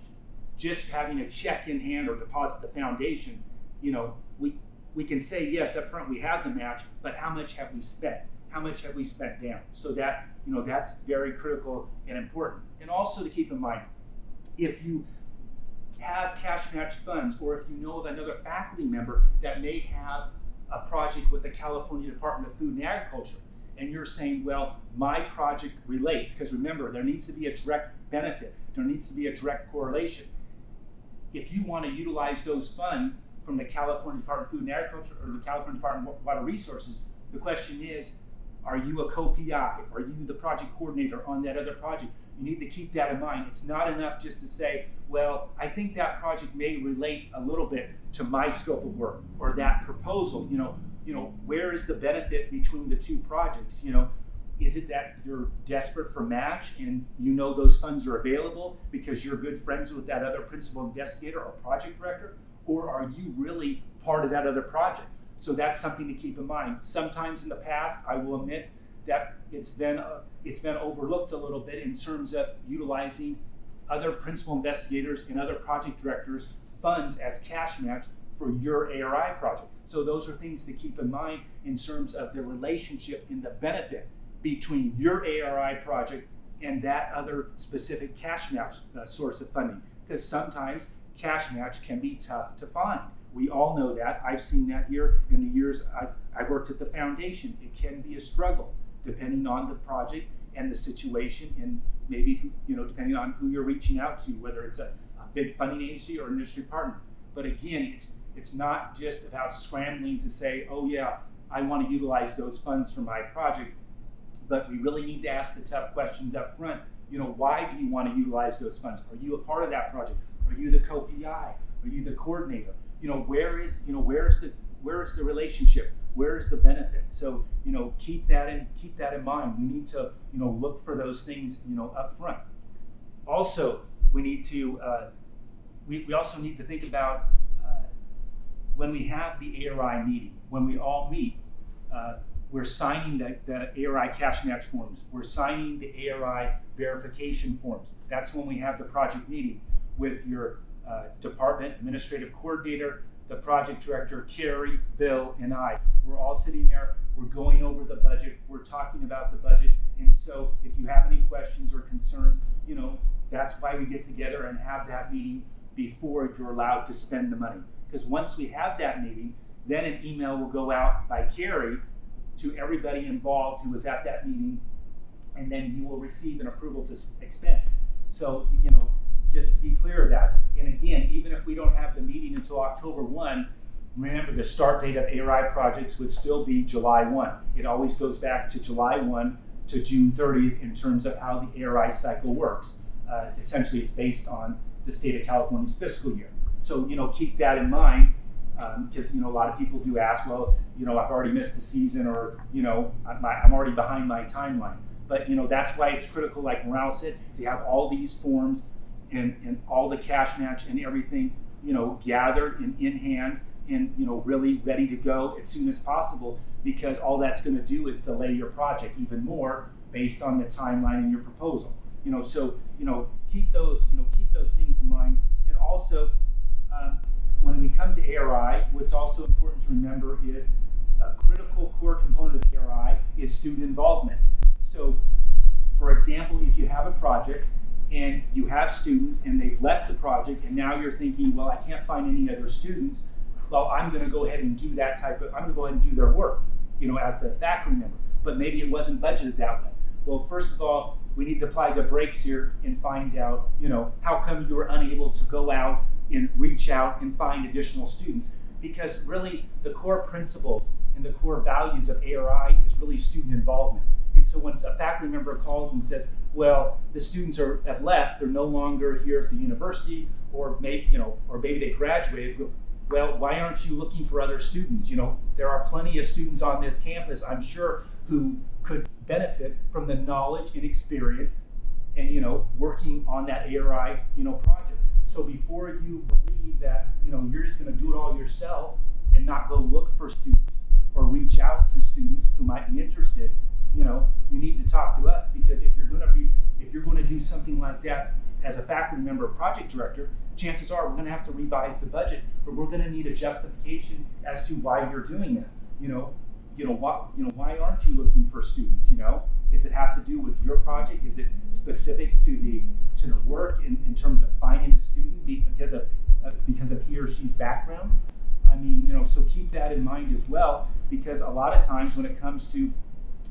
Just having a check in hand or deposit the foundation, you know, we, we can say, yes, up front we have the match, but how much have we spent? How much have we spent down? So that, you know, that's very critical and important. And also to keep in mind, if you have cash match funds, or if you know of another faculty member that may have a project with the California Department of Food and Agriculture, and you're saying, well, my project relates, because remember, there needs to be a direct benefit, there needs to be a direct correlation. If you want to utilize those funds from the California Department of Food and Agriculture or the California Department of Water Resources, the question is, are you a co-PI? Are you the project coordinator on that other project? You need to keep that in mind. It's not enough just to say, well, I think that project may relate a little bit to my scope of work or that proposal. You know, you know, where is the benefit between the two projects? You know, is it that you're desperate for match and you know those funds are available because you're good friends with that other principal investigator or project director? Or are you really part of that other project? So that's something to keep in mind. Sometimes in the past, I will admit that it's been uh, it's been overlooked a little bit in terms of utilizing other principal investigators and other project directors' funds as cash match for your ARI project. So those are things to keep in mind in terms of the relationship and the benefit between your ARI project and that other specific cash match uh, source of funding. Because sometimes cash match can be tough to find. We all know that. I've seen that here in the years I've, I've worked at the foundation. It can be a struggle depending on the project and the situation and maybe you know depending on who you're reaching out to, whether it's a, a big funding agency or industry partner. But again, it's it's not just about scrambling to say, oh yeah, I want to utilize those funds for my project, but we really need to ask the tough questions up front. You know, why do you want to utilize those funds? Are you a part of that project? Are you the co-PI? Are you the coordinator? You know, where is you know where is the where is the relationship? Where is the benefit? So you know, keep that in keep that in mind. We need to you know look for those things you know up front. Also, we need to uh, we, we also need to think about uh, when we have the ARI meeting, when we all meet, uh, we're signing the, the ARI cash match forms. We're signing the ARI verification forms. That's when we have the project meeting with your uh, department administrative coordinator, the project director, Carrie, Bill, and I. We're all sitting there. We're going over the budget. We're talking about the budget. And so, if you have any questions or concerns, you know, that's why we get together and have that meeting before you're allowed to spend the money. Because once we have that meeting, then an email will go out by Carrie to everybody involved who was at that meeting, and then you will receive an approval to expend. So, you know, just be clear of that. And again, even if we don't have the meeting until October one, remember the start date of ARI projects would still be July one. It always goes back to July one to June thirtieth in terms of how the ARI cycle works. Uh, essentially, it's based on the state of California's fiscal year. So, you know, keep that in mind because you know a lot of people do ask, well, you know, I've already missed the season, or you know, I'm, I'm already behind my timeline. But you know, that's why it's critical, like Morale said, to have all these forms and, and all the cash match and everything, you know, gathered and in hand and you know really ready to go as soon as possible because all that's going to do is delay your project even more based on the timeline in your proposal. You know, so you know, keep those you know keep those things in mind, and also um, when we come to ARI, what's also important to remember is a critical core component of ARI is student involvement. So, for example, if you have a project and you have students and they've left the project and now you're thinking, well, I can't find any other students, well, I'm going to go ahead and do that type of, I'm going to go ahead and do their work, you know, as the faculty member. But maybe it wasn't budgeted that way. Well, first of all, we need to apply the brakes here and find out, you know, how come you were unable to go out and reach out and find additional students? Because really, the core principles and the core values of ARI is really student involvement. And so when a faculty member calls and says, well, the students are have left, they're no longer here at the university, or maybe you know, or maybe they graduated. Well, why aren't you looking for other students? You know, there are plenty of students on this campus, I'm sure, who could benefit from the knowledge and experience and you know, working on that ARI, you know, project. So before you believe that, you know, you're just gonna do it all yourself and not go look for students or reach out to students who might be interested, you know, you need to talk to us because if you're going to be, if you're going to do something like that as a faculty member project director, chances are we're going to have to revise the budget, but we're going to need a justification as to why you're doing that. You know, you know what, you know, why aren't you looking for students? You know, does it have to do with your project? Is it specific to the to the work in, in terms of finding a student because of uh, because of he or she's background? I mean, you know, so keep that in mind as well, because a lot of times when it comes to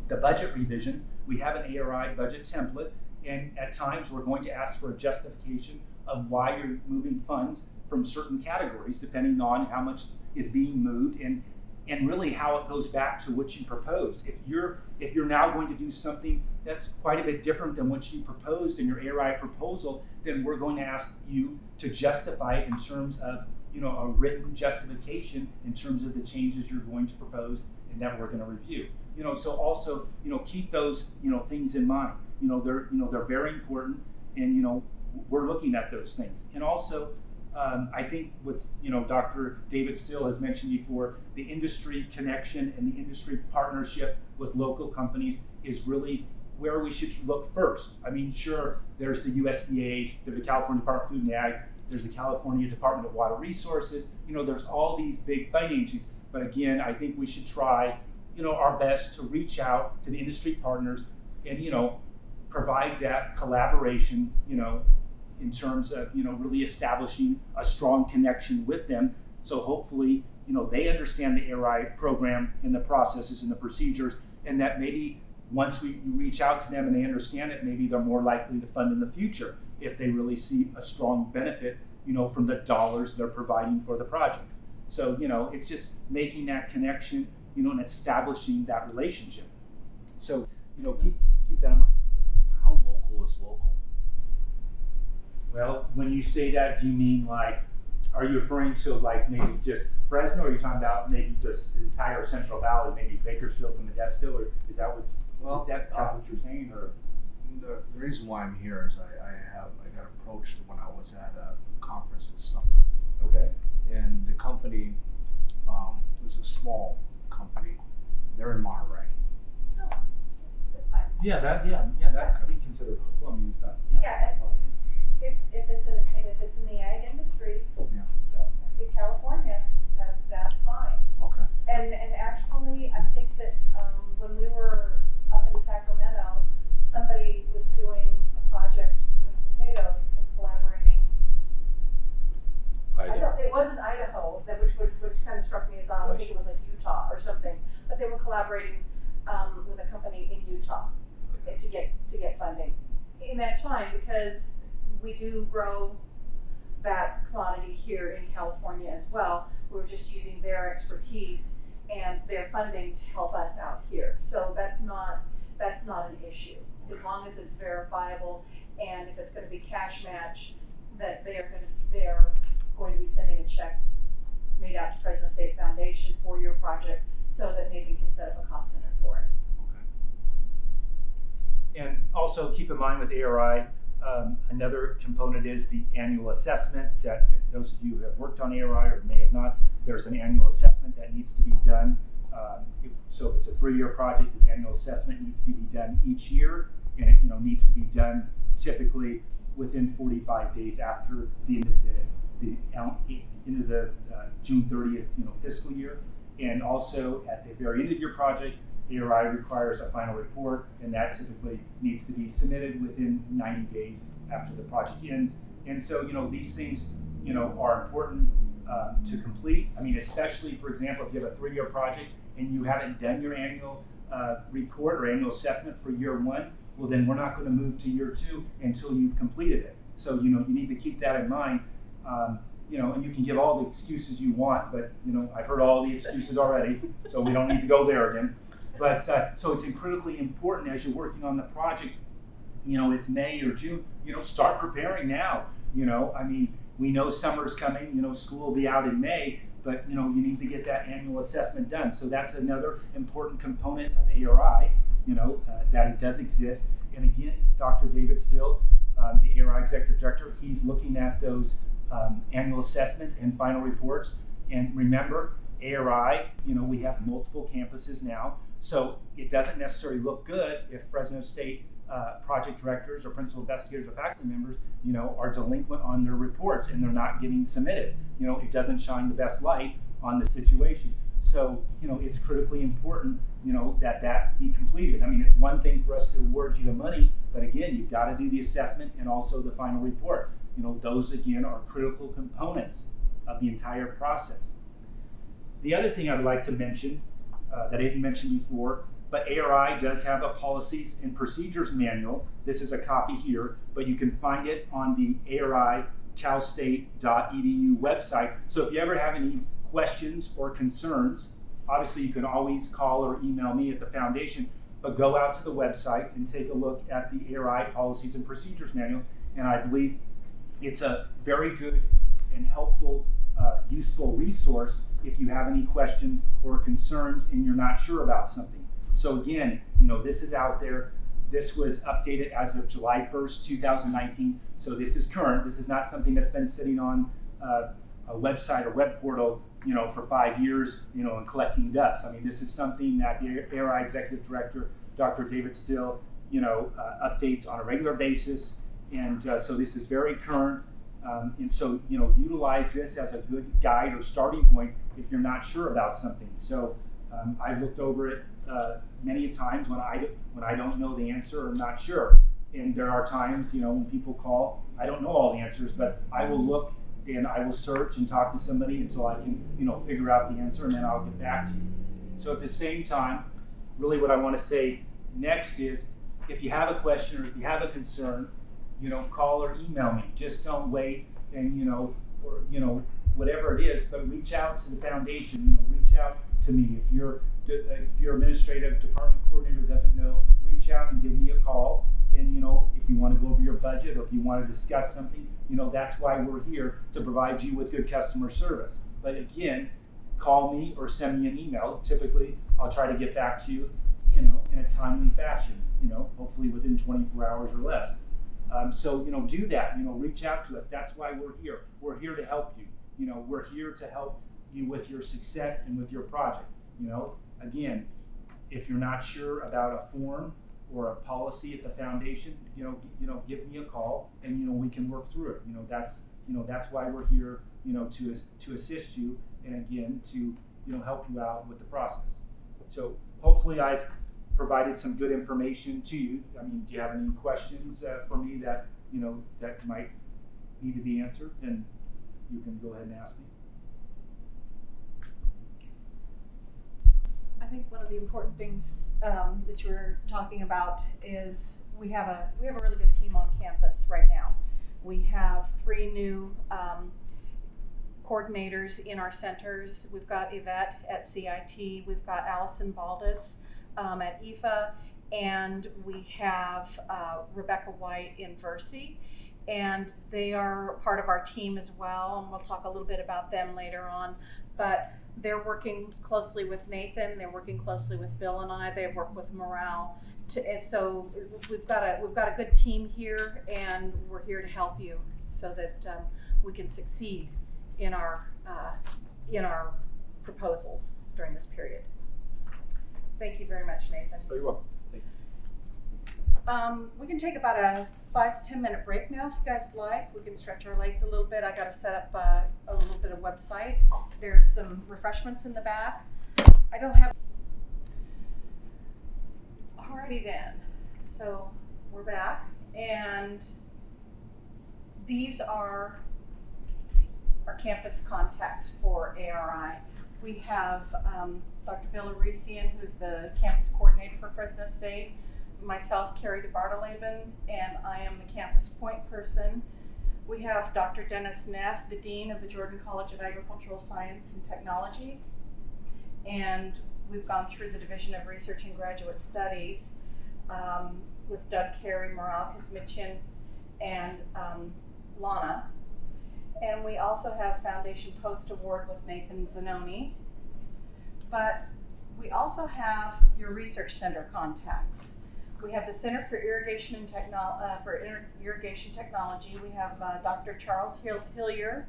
the budget revisions, we have an ARI budget template, and at times we're going to ask for a justification of why you're moving funds from certain categories, depending on how much is being moved and and really how it goes back to what you proposed. If you're if you're now going to do something that's quite a bit different than what you proposed in your ARI proposal, then we're going to ask you to justify it in terms of you know, a written justification in terms of the changes you're going to propose and that we're going to review. You know, so also, you know, keep those, you know, things in mind. You know, they're, you know, they're very important, and you know, we're looking at those things. And also, um, I think what's, you know, Dr. David Still has mentioned before, the industry connection and the industry partnership with local companies is really where we should look first. I mean, sure, there's the USDA's, there's the California Department of Food and Ag, there's the California Department of Water Resources. You know, there's all these big funding agencies. But again, I think we should try, you know, our best to reach out to the industry partners and, you know, provide that collaboration, you know, in terms of, you know, really establishing a strong connection with them. So hopefully, you know, they understand the ARI program and the processes and the procedures, and that maybe once we reach out to them and they understand it, maybe they're more likely to fund in the future if they really see a strong benefit, you know, from the dollars they're providing for the project. So, you know, it's just making that connection, you know, and establishing that relationship. So, you know, keep keep that in mind. How local is local? Well, when you say that, do you mean like, are you referring to like maybe just Fresno, or are you talking about maybe just the entire Central Valley, maybe Bakersfield to Modesto, or is that what Well, is that kind uh, of what you're saying, or? The, the reason why I'm here is I, I have I got approached when I was at a conference this summer, Okay. and the company um, was a small company. They're in Monterey. That's fine. Yeah, that yeah yeah that's we consider well, I mean it's not Yeah, if, if it's in, if it's in the ag industry, Yeah. in California, that, that's fine. Okay. And, and actually, I think that, um, when we were up in Sacramento, somebody was doing a project with potatoes and collaborating. I don't, it wasn't Idaho, that which, would- which kind of struck me as odd, I think it was like Utah or something, but they were collaborating, um, with a company in Utah to get, to get funding. And that's fine, because we do grow that commodity here in California as well. We're just using their expertise and their funding to help us out here. So that's not, that's not an issue, as long as it's verifiable and if it's gonna be cash match, that they are gonna, they're going to be sending a check made out to Fresno State Foundation for your project so that Nathan can set up a cost center for it. Okay. And also keep in mind with ARI, um, another component is the annual assessment that those of you who have worked on ARI or may have not, there's an annual assessment that needs to be done. Um, it- so if it's a three-year project, this annual assessment needs to be done each year, and it, you know, needs to be done typically within forty-five days after the end of the, the, end of the, uh, June thirtieth, you know, fiscal year. And also, at the very end of your project, ARI requires a final report, and that typically needs to be submitted within ninety days after the project ends. And so, you know, these things, you know, are important uh, to complete. I mean, especially, for example, if you have a three-year project and you haven't done your annual uh, report or annual assessment for year one, well, then we're not going to move to year two until you've completed it. So, you know, you need to keep that in mind. Um, you know, and you can give all the excuses you want, but you know, I've heard all the excuses already, so we don't need to go there again. But uh, so it's critically important as you're working on the project. You know, it's May or June. You know, start preparing now. You know, I mean, we know summer's coming. You know, school will be out in May, but you know, you need to get that annual assessment done. So that's another important component of ARI. You know, uh, that it does exist. And again, Dr. David Still, um, the ARI executive director, he's looking at those um, annual assessments and final reports. And remember, ARI, you know, we have multiple campuses now, so it doesn't necessarily look good if Fresno State uh, project directors or principal investigators or faculty members, you know, are delinquent on their reports and they're not getting submitted. You know, it doesn't shine the best light on the situation. So, you know, it's critically important, you know, that that be completed. I mean, it's one thing for us to award you the money, but again, you've got to do the assessment and also the final report. You know, those again are critical components of the entire process. The other thing I'd like to mention uh, that I didn't mention before, but ARI does have a policies and procedures manual. This is a copy here, but you can find it on the ARI calstate.edu website. So if you ever have any questions or concerns, obviously you can always call or email me at the foundation, but go out to the website and take a look at the ARI policies and procedures manual. And I believe it's a very good and helpful, uh, useful resource if you have any questions or concerns and you're not sure about something. So again, you know, this is out there. This was updated as of July 1st, 2019. So this is current. This is not something that's been sitting on uh, a website or web portal, you know, for five years, you know, and collecting dust. I mean, this is something that the ARI Executive Director, Dr. David Still, you know, uh, updates on a regular basis. And uh, so this is very current. Um, and so, you know, utilize this as a good guide or starting point if you're not sure about something. So um, I've looked over it uh, many times when I, when I don't know the answer or I'm not sure. And there are times, you know, when people call, I don't know all the answers, but I will look and I will search and talk to somebody until I can, you know, figure out the answer and then I'll get back to you. So at the same time, really what I want to say next is if you have a question or if you have a concern, you know, call or email me. Just don't wait and, you know, or, you know, whatever it is, but reach out to the foundation, you know, reach out to me. If your if your administrative department coordinator doesn't know, reach out and give me a call. And you know, if you want to go over your budget or if you want to discuss something, you know, that's why we're here to provide you with good customer service. But again, call me or send me an email. Typically, I'll try to get back to you, you know, in a timely fashion. You know, hopefully within 24 hours or less. Um, so you know, do that. You know, reach out to us. That's why we're here. We're here to help you. You know, we're here to help you with your success and with your project. You know, again, if you're not sure about a form or a policy at the foundation, you know, you know, give me a call and you know we can work through it. You know, that's you know that's why we're here. You know, to to assist you and again to you know help you out with the process. So hopefully I've provided some good information to you. I mean, do you have any questions uh, for me that you know that might need to be answered? Then you can go ahead and ask me. I think one of the important things um, that you were talking about is we have a we have a really good team on campus right now. We have three new um, coordinators in our centers. We've got Yvette at CIT. We've got Allison Baldus um, at IFA, and we have uh, Rebecca White in VERC. And they are part of our team as well, and we'll talk a little bit about them later on. But they're working closely with Nathan. They're working closely with Bill and I. They work with Morale. To, so we've got a we've got a good team here, and we're here to help you so that um, we can succeed in our uh, in our proposals during this period. Thank you very much, Nathan. Oh, you're welcome. Um, we can take about a five to ten minute break now if you guys would like. We can stretch our legs a little bit. I gotta set up uh, a little bit of website. There's some refreshments in the back. I don't have. Alrighty then. So we're back and these are our campus contacts for ARI. We have um, Dr. Bill Erysian, who's the campus coordinator for Fresno State myself, Carrie DeBartoleben, and I am the campus point person. We have Dr. Dennis Nef, the Dean of the Jordan College of Agricultural Science and Technology. And we've gone through the Division of Research and Graduate Studies um, with Doug Carey, Moral Kazmichin, and um, Lana. And we also have Foundation Post Award with Nathan Zanoni. But we also have your research center contacts. We have the Center for Irrigation and Techno- uh, for Inter- Irrigation Technology. We have uh, Dr. Charles Hill- Hillyer.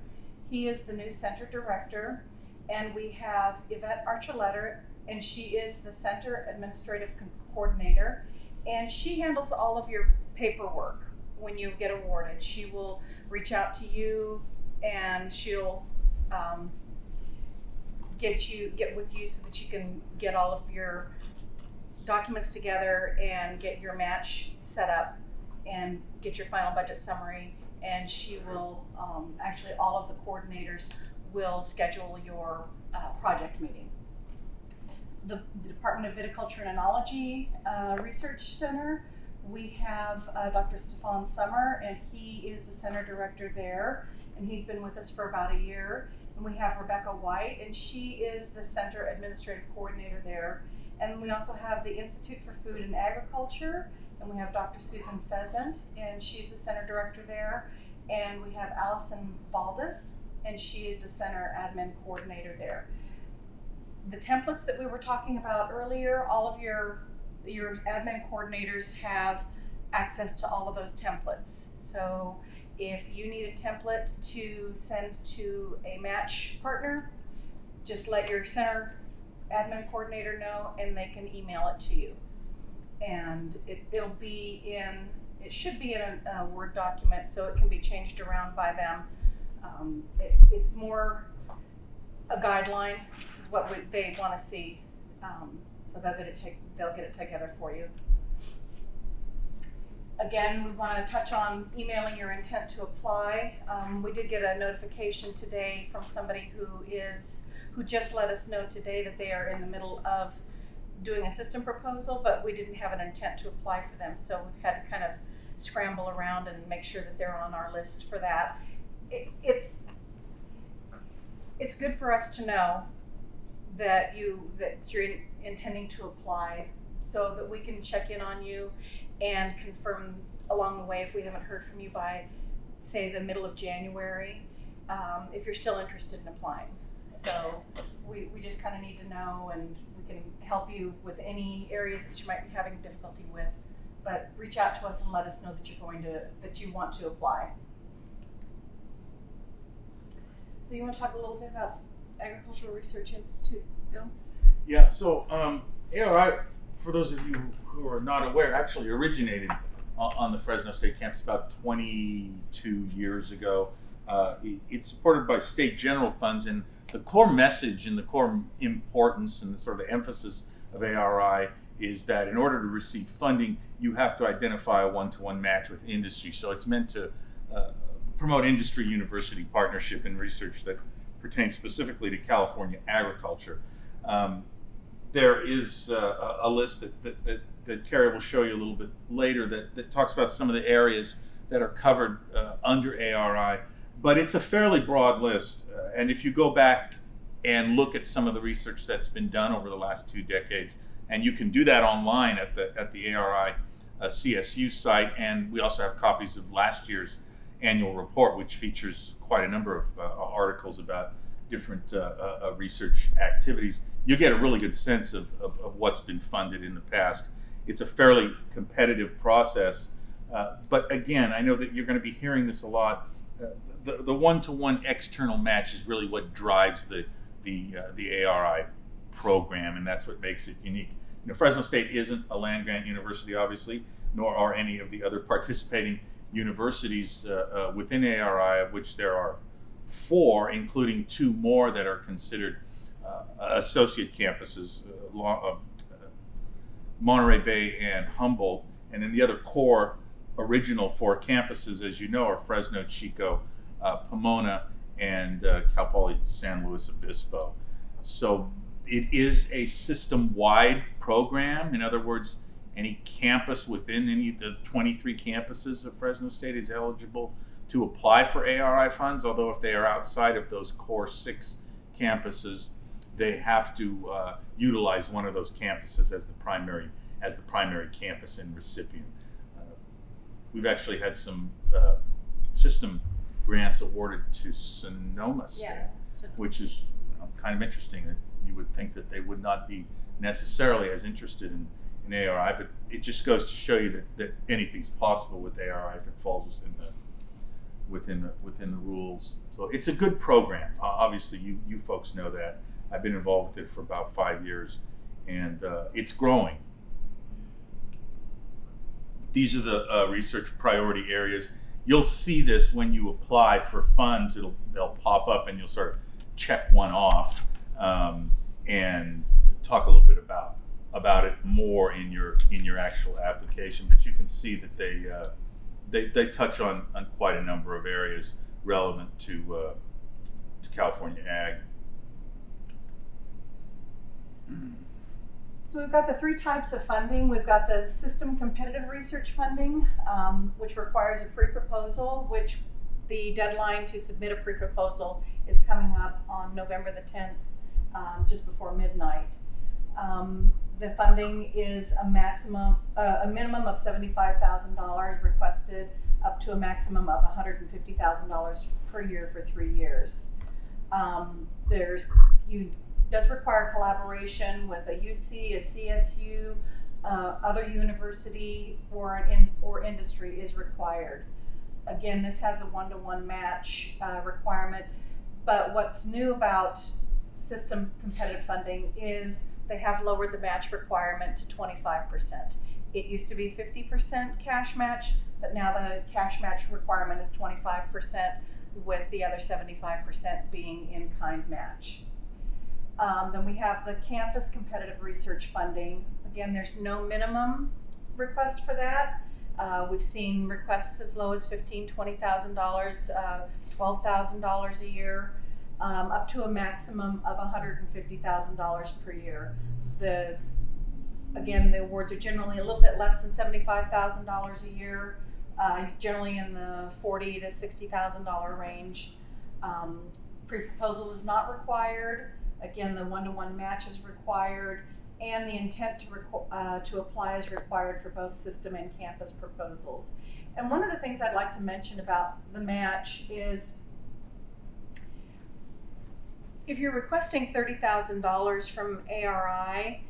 He is the new center director. And we have Yvette Archuleta, and she is the center administrative co- coordinator. And she handles all of your paperwork when you get awarded. She will reach out to you and she'll um, get you get with you so that you can get all of your documents together and get your match set up and get your final budget summary. And she will um, actually all of the coordinators will schedule your uh, project meeting. The, the department of viticulture and enology uh, research center we have uh, dr Stephan Sommer and he is the center director there and he's been with us for about a year and we have rebecca white and she is the center administrative coordinator there and we also have the Institute for Food and Agriculture, and we have Dr. Susan Pheasant, and she's the center director there. And we have Allison Baldus, and she is the center admin coordinator there. The templates that we were talking about earlier, all of your your admin coordinators have access to all of those templates. So if you need a template to send to a match partner, just let your center admin coordinator know and they can email it to you. And it, it'll be in, it should be in a, a Word document so it can be changed around by them. Um, it, it's more a guideline. This is what we, they want to see. Um, so they'll get it take, they'll get it together for you. Again, we want to touch on emailing your intent to apply. Um, we did get a notification today from somebody who is who just let us know today that they are in the middle of doing a system proposal, but we didn't have an intent to apply for them. So we've had to kind of scramble around and make sure that they're on our list for that. It, it's it's good for us to know that you that you're in, intending to apply so that we can check in on you and confirm along the way if we haven't heard from you by say the middle of January um, if you're still interested in applying. So we, we just kind of need to know and we can help you with any areas that you might be having difficulty with. But reach out to us and let us know that you're going to, that you want to apply. So you want to talk a little bit about Agricultural Research Institute, Bill? Yeah, so um, ARI, for those of you who are not aware, actually originated on, the Fresno State campus about 22 years ago. Uh, it's supported by state general funds, and the core message and the core importance and the sort of the emphasis of ARI is that in order to receive funding, you have to identify a one-to-one match with industry. So it's meant to uh, promote industry university partnership and research that pertains specifically to California agriculture. Um, there is uh, a list that, that, that, that, Carrie will show you a little bit later that, that talks about some of the areas that are covered uh, under ARI but it's a fairly broad list. Uh, and if you go back and look at some of the research that's been done over the last two decades, and you can do that online at the at the ARI uh, CSU site, and we also have copies of last year's annual report, which features quite a number of uh, articles about different uh, research activities. You get a really good sense of, of, of, what's been funded in the past. It's a fairly competitive process, but again, I know that you're going to be hearing this a lot the, the one-to-one external match is really what drives the the uh, the ARI program, and that's what makes it unique. You know, Fresno State isn't a land grant university, obviously, nor are any of the other participating universities uh, uh, within ARI, of which there are four, including two more that are considered uh, associate campuses, uh, uh, Monterey Bay and Humboldt. And then the other core original four campuses, as you know, are Fresno, Chico, uh, Pomona, and uh, Cal Poly San Luis Obispo. So it is a system-wide program. In other words, any campus within any of the 23 campuses of Fresno State is eligible to apply for ARI funds. Although if they are outside of those core six campuses, they have to uh, utilize one of those campuses as the primary as the primary campus and recipient. Uh, we've actually had some uh, system grants awarded to Sonoma State, Yeah. which is you know, kind of interesting. That you would think that they would not be necessarily as interested in, in ARI, but it just goes to show you that, that anything's possible with ARI if it falls within the within the within the rules. So it's a good program. Uh, obviously, you you folks know that. I've been involved with it for about five years, and uh, it's growing. These are the uh, research priority areas. You'll see this when you apply for funds. It'll they'll pop up, and you'll sort of check one off um, and talk a little bit about about it more in your in your actual application. But you can see that they uh, they, they touch on, on quite a number of areas relevant to uh, to California ag. So we've got the three types of funding. We've got the system competitive research funding, um, which requires a pre-proposal, which the deadline to submit a pre-proposal is coming up on November the 10th, um, just before midnight. Um, the funding is a maximum, uh, a minimum of $75,000 requested, up to a maximum of $150,000 per year for three years. Um, there's you does require collaboration with a UC, a CSU, uh, other university, or an in, or industry is required. Again, this has a one-to-one match uh, requirement, but what's new about system competitive funding is they have lowered the match requirement to 25%. It used to be 50% cash match, but now the cash match requirement is 25%, with the other 75% being in-kind match. Um, then we have the campus competitive research funding. Again, there's no minimum request for that. Uh, we've seen requests as low as fifteen, twenty thousand dollars, uh, twelve thousand dollars a year, um, up to a maximum of hundred and fifty thousand dollars per year. The again, the awards are generally a little bit less than seventy-five thousand dollars a year, uh, generally in the forty to sixty thousand dollar range. Um, pre-proposal is not required. Again, the one-to-one match is required, and the intent to, requ- uh, to apply is required for both system and campus proposals. And one of the things I'd like to mention about the match is if you're requesting $30,000 from ARI,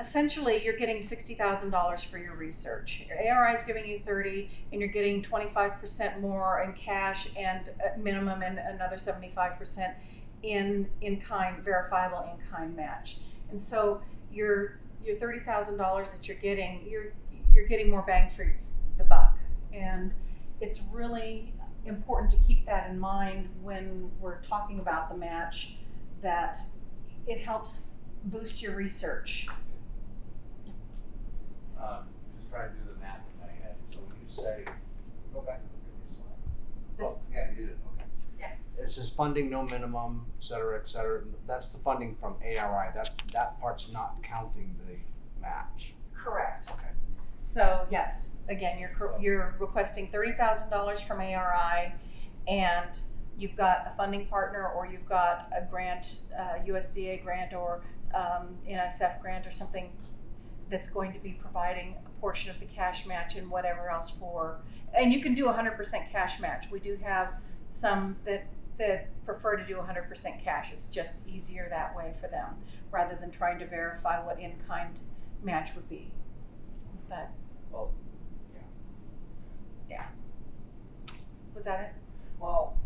essentially you're getting $60,000 for your research. Your ARI is giving you 30 and you're getting 25% more in cash and minimum and another 75% in in kind verifiable in kind match. And so your your $30,000 that you're getting, you're you're getting more bang for the buck. And it's really important to keep that in mind when we're talking about the match that it helps boost your research. Um, just trying to do the math in my head, so when you say, go back to the previous slide. This- Oh, yeah, you did. It says funding no minimum, et cetera, et cetera. That's the funding from ARI. That, that part's not counting the match. Correct. Okay. So yes, again, you're cor- you're requesting thirty thousand dollars from ARI, and you've got a funding partner, or you've got a grant, uh, USDA grant, or um, NSF grant, or something that's going to be providing a portion of the cash match and whatever else for. And you can do hundred percent cash match. We do have some that that prefer to do hundred percent cash. It's just easier that way for them, rather than trying to verify what in kind match would be. But Well, yeah. Yeah. was that it? well,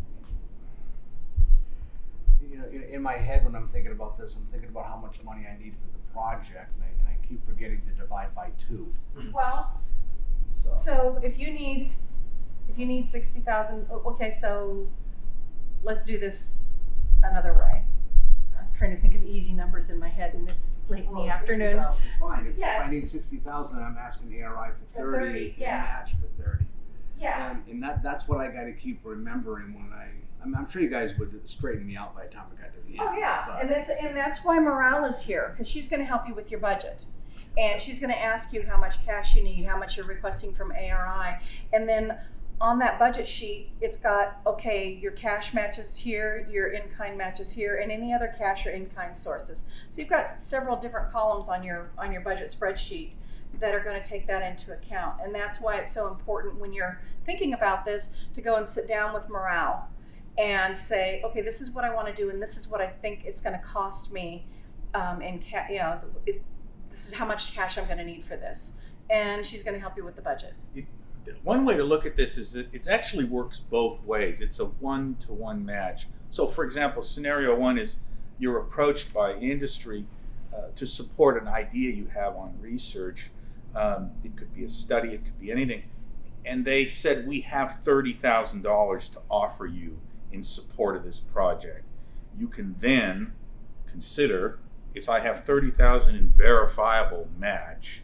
you know, in, in my head when I'm thinking about this, I'm thinking about how much money I need for the project, and I, and I keep forgetting to divide by two. Hmm. Well, So, so if you need, if you need sixty thousand, okay, so let's do this another way. I'm trying to think of easy numbers in my head and it's late in the afternoon. Fine, if, Yes. I need sixty thousand, I'm asking ARI for For 30, thirty, and yeah. match for thirty. Yeah. And, and that, that's what I gotta keep remembering when I, I'm, I'm sure you guys would straighten me out by the time I got to the end. Oh yeah, and that's and that's why Morale is here because she's going to help you with your budget, and she's going to ask you how much cash you need, how much you're requesting from ARI, and then on that budget sheet, it's got okay, your cash matches here, your in-kind matches here, and any other cash or in-kind sources. So you've got several different columns on your on your budget spreadsheet that are going to take that into account, and that's why it's so important when you're thinking about this to go and sit down with Morale and say, okay, this is what I want to do, and this is what I think it's going to cost me, um, in ca- you know, it, this is how much cash I'm going to need for this, and she's going to help you with the budget. One way to look at this is that it actually works both ways. It's a one to one match. So, for example, scenario one is you're approached by industry uh, to support an idea you have on research. Um, it could be a study, it could be anything. And they said, We have $30,000 to offer you in support of this project. You can then consider if I have 30,000 in verifiable match,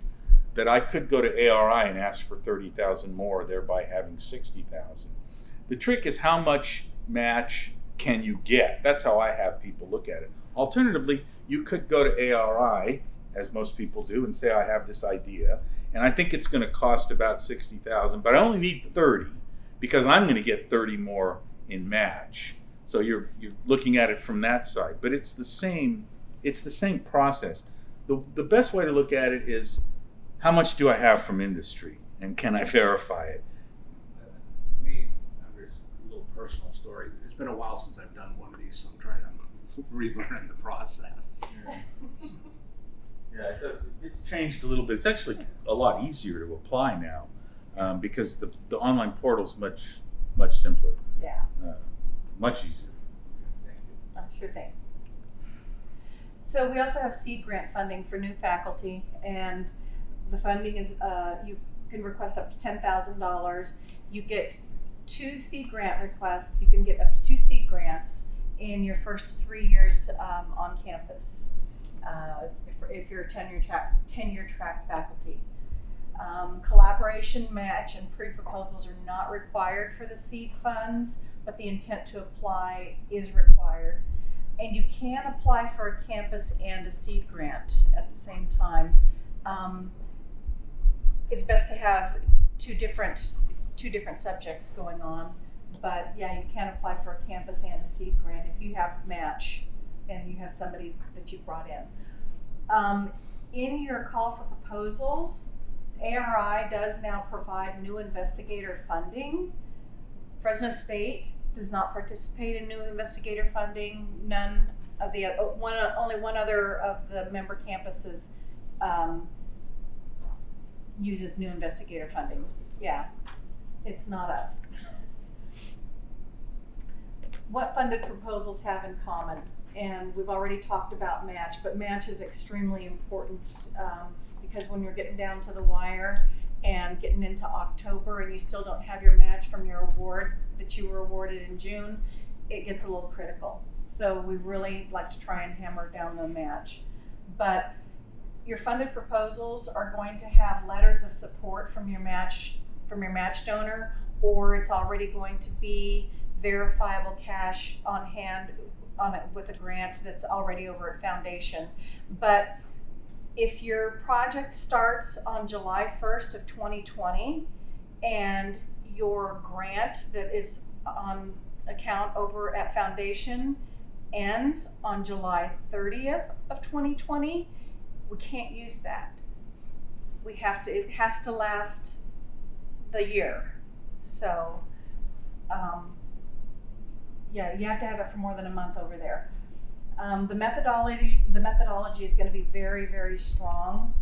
that I could go to ARI and ask for 30,000 more, thereby having 60,000. The trick is how much match can you get? That's how I have people look at it. Alternatively, you could go to ARI, as most people do, and say, I have this idea, and I think it's going to cost about 60,000, but I only need 30 because I'm going to get 30 more in match. So you're you're looking at it from that side, but it's the same it's the same process. The the best way to look at it is how much do I have from industry and can I verify it? For me, uh, there's a little personal story. It's been a while since I've done one of these, so I'm trying to relearn the process. Yeah, it does. It's changed a little bit. It's actually a lot easier to apply now um, because the, the online portal is much much simpler, Yeah, uh, much easier. uh, sure thing. So we also have seed grant funding for new faculty, and the funding is uh, you can request up to ten thousand dollars. You get two seed grant requests. You can get up to two seed grants in your first three years um, on campus. Uh, if, if you're a tenure track tenure track faculty. Um, collaboration match and pre-proposals are not required for the seed funds, but the intent to apply is required. And you can apply for a campus and a seed grant at the same time. Um, it's best to have two different two different subjects going on, but yeah, you can apply for a campus and a seed grant if you have match and you have somebody that you brought in. Um, in your call for proposals, ARI does now provide new investigator funding. Fresno State does not participate in new investigator funding. None of the uh, one only one other of the member campuses um, uses new investigator funding. Yeah, it's not us. What funded proposals have in common? And we've already talked about match, but match is extremely important um, because when you're getting down to the wire and getting into October and you still don't have your match from your award that you were awarded in June, it gets a little critical. So we really like to try and hammer down the match. But your funded proposals are going to have letters of support from your match from your match donor, or it's already going to be verifiable cash on hand on it with a grant that's already over at Foundation. But if your project starts on July 1st of 2020 and your grant that is on account over at Foundation ends on July 30th of 2020, we can't use that. We have to, it has to last the year. So, um, yeah, you have to have it for more than a month over there. Um, the methodology, the methodology is going to be very, very strong,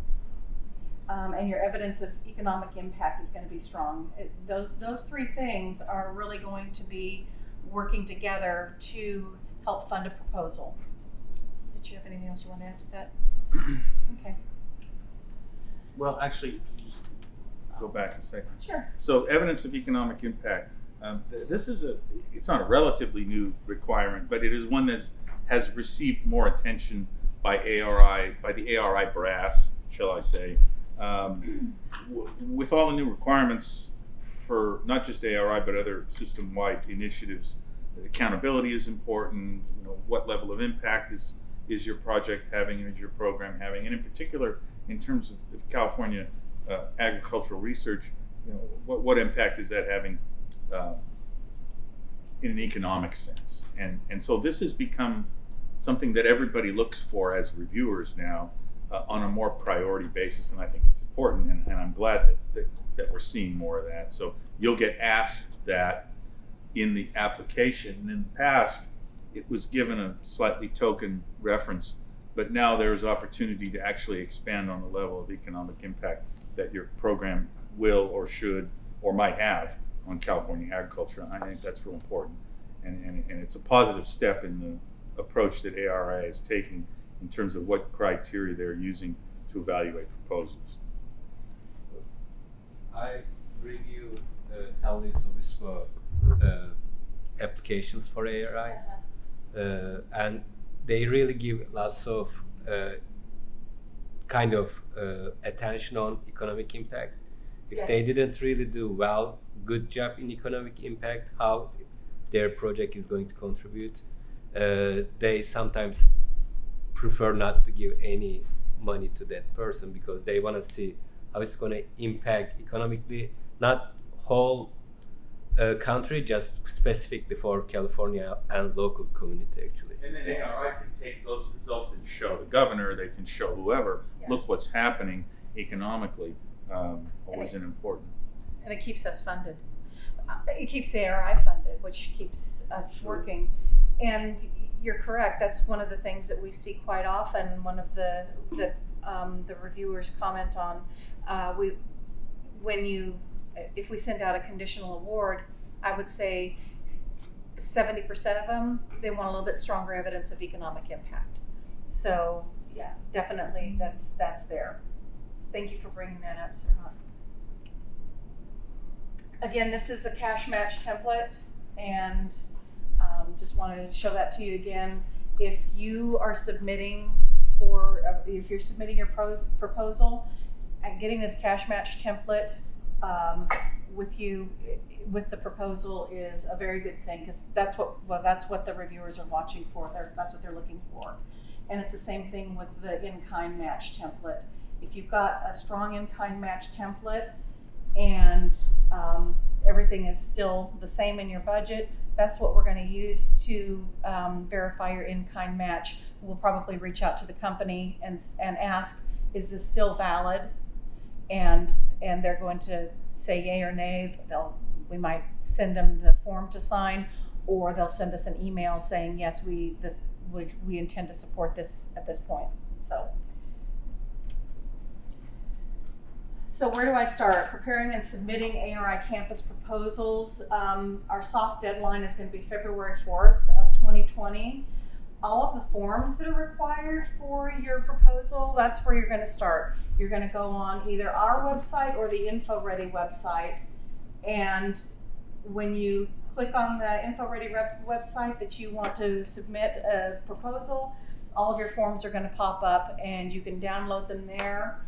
um, and your evidence of economic impact is going to be strong. It, those those three things are really going to be working together to help fund a proposal. Did you have anything else you want to add to that? Okay, Well, actually, just go back a second. sure. So evidence of economic impact. Um, th- this is a, it's not a relatively new requirement, but it is one that has received more attention by ARI, by the ARI brass, shall I say. Um, w- with all the new requirements for not just ARI, but other system-wide initiatives, accountability is important. You know, what level of impact is, is your project having, is your program having? And in particular, in terms of, California uh, agricultural research, you know, what, what impact is that having uh, in an economic sense? And, and so this has become something that everybody looks for as reviewers now uh, on a more priority basis, and I think it's important, and, and I'm glad that, that, that we're seeing more of that. So you'll get asked that in the application. And in the past, it was given a slightly token reference, but now there's opportunity to actually expand on the level of economic impact that your program will or should or might have on California agriculture. I think that's real important. And, and, and it's a positive step in the approach that ARI is taking in terms of what criteria they're using to evaluate proposals. I review uh, San Luis Obispo uh, applications for ARI, uh, and they really give lots of uh, kind of uh, attention on economic impact. If they didn't really do well, good job in economic impact, how their project is going to contribute, uh, they sometimes prefer not to give any money to that person because they want to see how it's going to impact economically, not whole uh, country, just specifically for California and local community actually. And then ARI can take those results and show the governor, they can show whoever, Yeah. look what's happening economically, um, always an important. And it keeps us funded. Uh, It keeps ARI funded, which keeps us working. And you're correct, that's one of the things that we see quite often, one of the, that um, the reviewers comment on. Uh, we, when you, if we send out a conditional award, I would say seventy percent of them, they want a little bit stronger evidence of economic impact. So, yeah, definitely, that's, that's there. Thank you for bringing that up, Sirhan. Again, this is the cash match template, and um, just wanted to show that to you again. If you are submitting for, uh, if you're submitting your pros, proposal, and getting this cash match template um, with you, with the proposal is a very good thing, because that's what, well, that's what the reviewers are watching for, they're, that's what they're looking for. And it's the same thing with the in-kind match template. If you've got a strong in-kind match template and um, everything is still the same in your budget, that's what we're gonna use to um, verify your in-kind match. We'll probably reach out to the company and, and ask, is this still valid? And, and they're going to say yay or nay. They'll, we might send them the form to sign, or they'll send us an email saying, yes, we, this, we, we intend to support this at this point, so. So where do I start? Preparing and submitting ARI campus proposals. Um, our soft deadline is gonna be February fourth of twenty twenty. All of the forms that are required for your proposal, that's where you're gonna start. You're gonna go on either our website or the InfoReady website. And when you click on the InfoReady website that you want to submit a proposal, all of your forms are gonna pop up and you can download them there.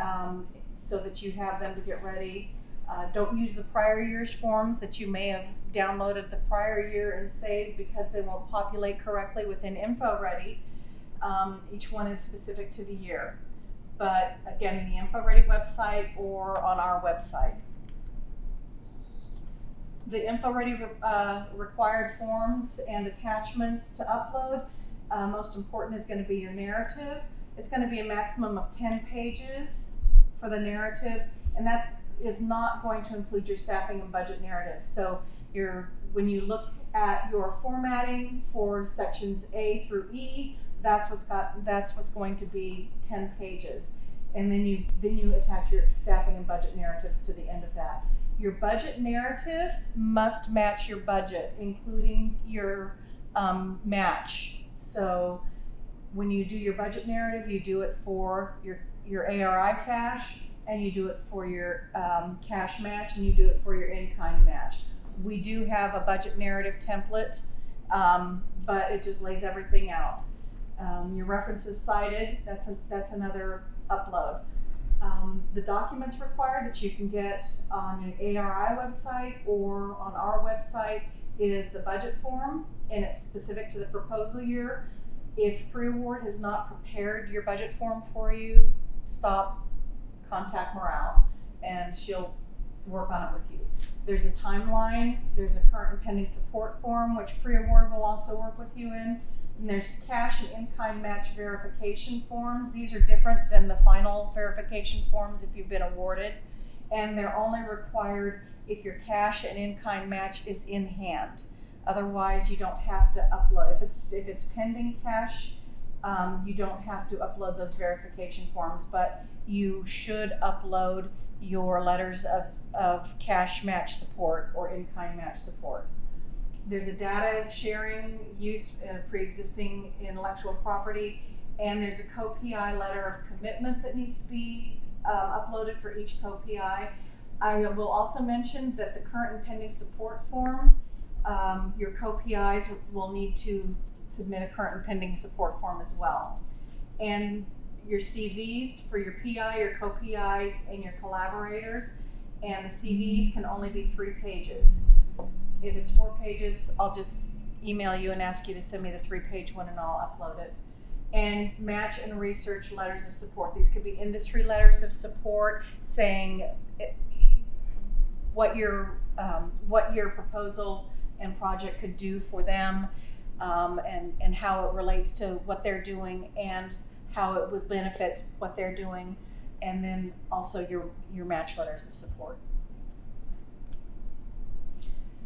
Um, so that you have them to get ready. Uh, don't use the prior year's forms that you may have downloaded the prior year and saved because they won't populate correctly within InfoReady. Um, each one is specific to the year. But again, the InfoReady website or on our website. The InfoReady uh, required forms and attachments to upload, uh, most important is going to be your narrative. It's going to be a maximum of 10 pages for the narrative, and that is not going to include your staffing and budget narratives. So your when you look at your formatting for sections A through E, that's what's got that's what's going to be 10 pages. And then you then you attach your staffing and budget narratives to the end of that. Your budget narrative must match your budget, including your um, match. So when you do your budget narrative, you do it for your, your ARI cash, and you do it for your um, cash match, and you do it for your in-kind match. We do have a budget narrative template, um, but it just lays everything out. Um, your references cited, that's, a, that's another upload. Um, the documents required that you can get on an ARI website or on our website is the budget form, and it's specific to the proposal year. If pre-award has not prepared your budget form for you, stop, contact Morale, and she'll work on it with you. There's a timeline, there's a current and pending support form, which pre-award will also work with you in. And there's cash and in-kind match verification forms. These are different than the final verification forms if you've been awarded. And they're only required if your cash and in-kind match is in hand. Otherwise, you don't have to upload. If it's if it's pending cash, um, you don't have to upload those verification forms, but you should upload your letters of, of cash match support or in-kind match support. There's a data sharing use uh, pre-existing intellectual property, and there's a co-PI letter of commitment that needs to be uh, uploaded for each co-PI. I will also mention that the current and pending support form, um, your co-PIs will need to submit a current and pending support form as well. And your CVs for your PI, your co-PIs, and your collaborators. And the CVs can only be three pages. If it's four pages, I'll just email you and ask you to send me the three-page one and I'll upload it. And match and research letters of support. These could be industry letters of support saying eh, what your um, what your proposal and project could do for them, um, and and how it relates to what they're doing and how it would benefit what they're doing, and then also your your match letters of support.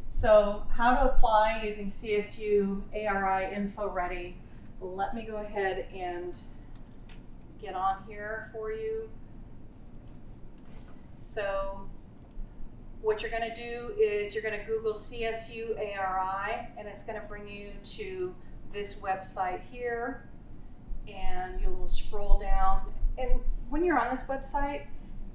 So how to apply using CSU ARI InfoReady. Let me go ahead and get on here for you. So what you're going to do is you're going to Google CSU ARI and it's going to bring you to this website here and you will scroll down. And when you're on this website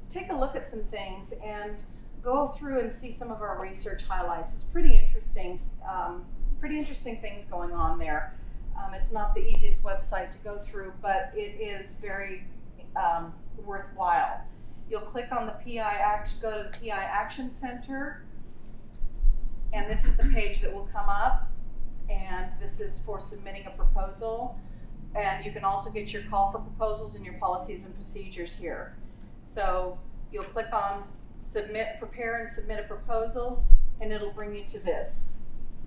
take a look at some things and go through and see some of our research highlights. It's pretty interesting um, pretty interesting things going on there. Um, it's not the easiest website to go through but it is very um, worthwhile you'll click on the PI act go to the PI action center and this is the page that will come up and this is for submitting a proposal and you can also get your call for proposals and your policies and procedures here. So you'll click on submit, prepare and submit a proposal, and it'll bring you to this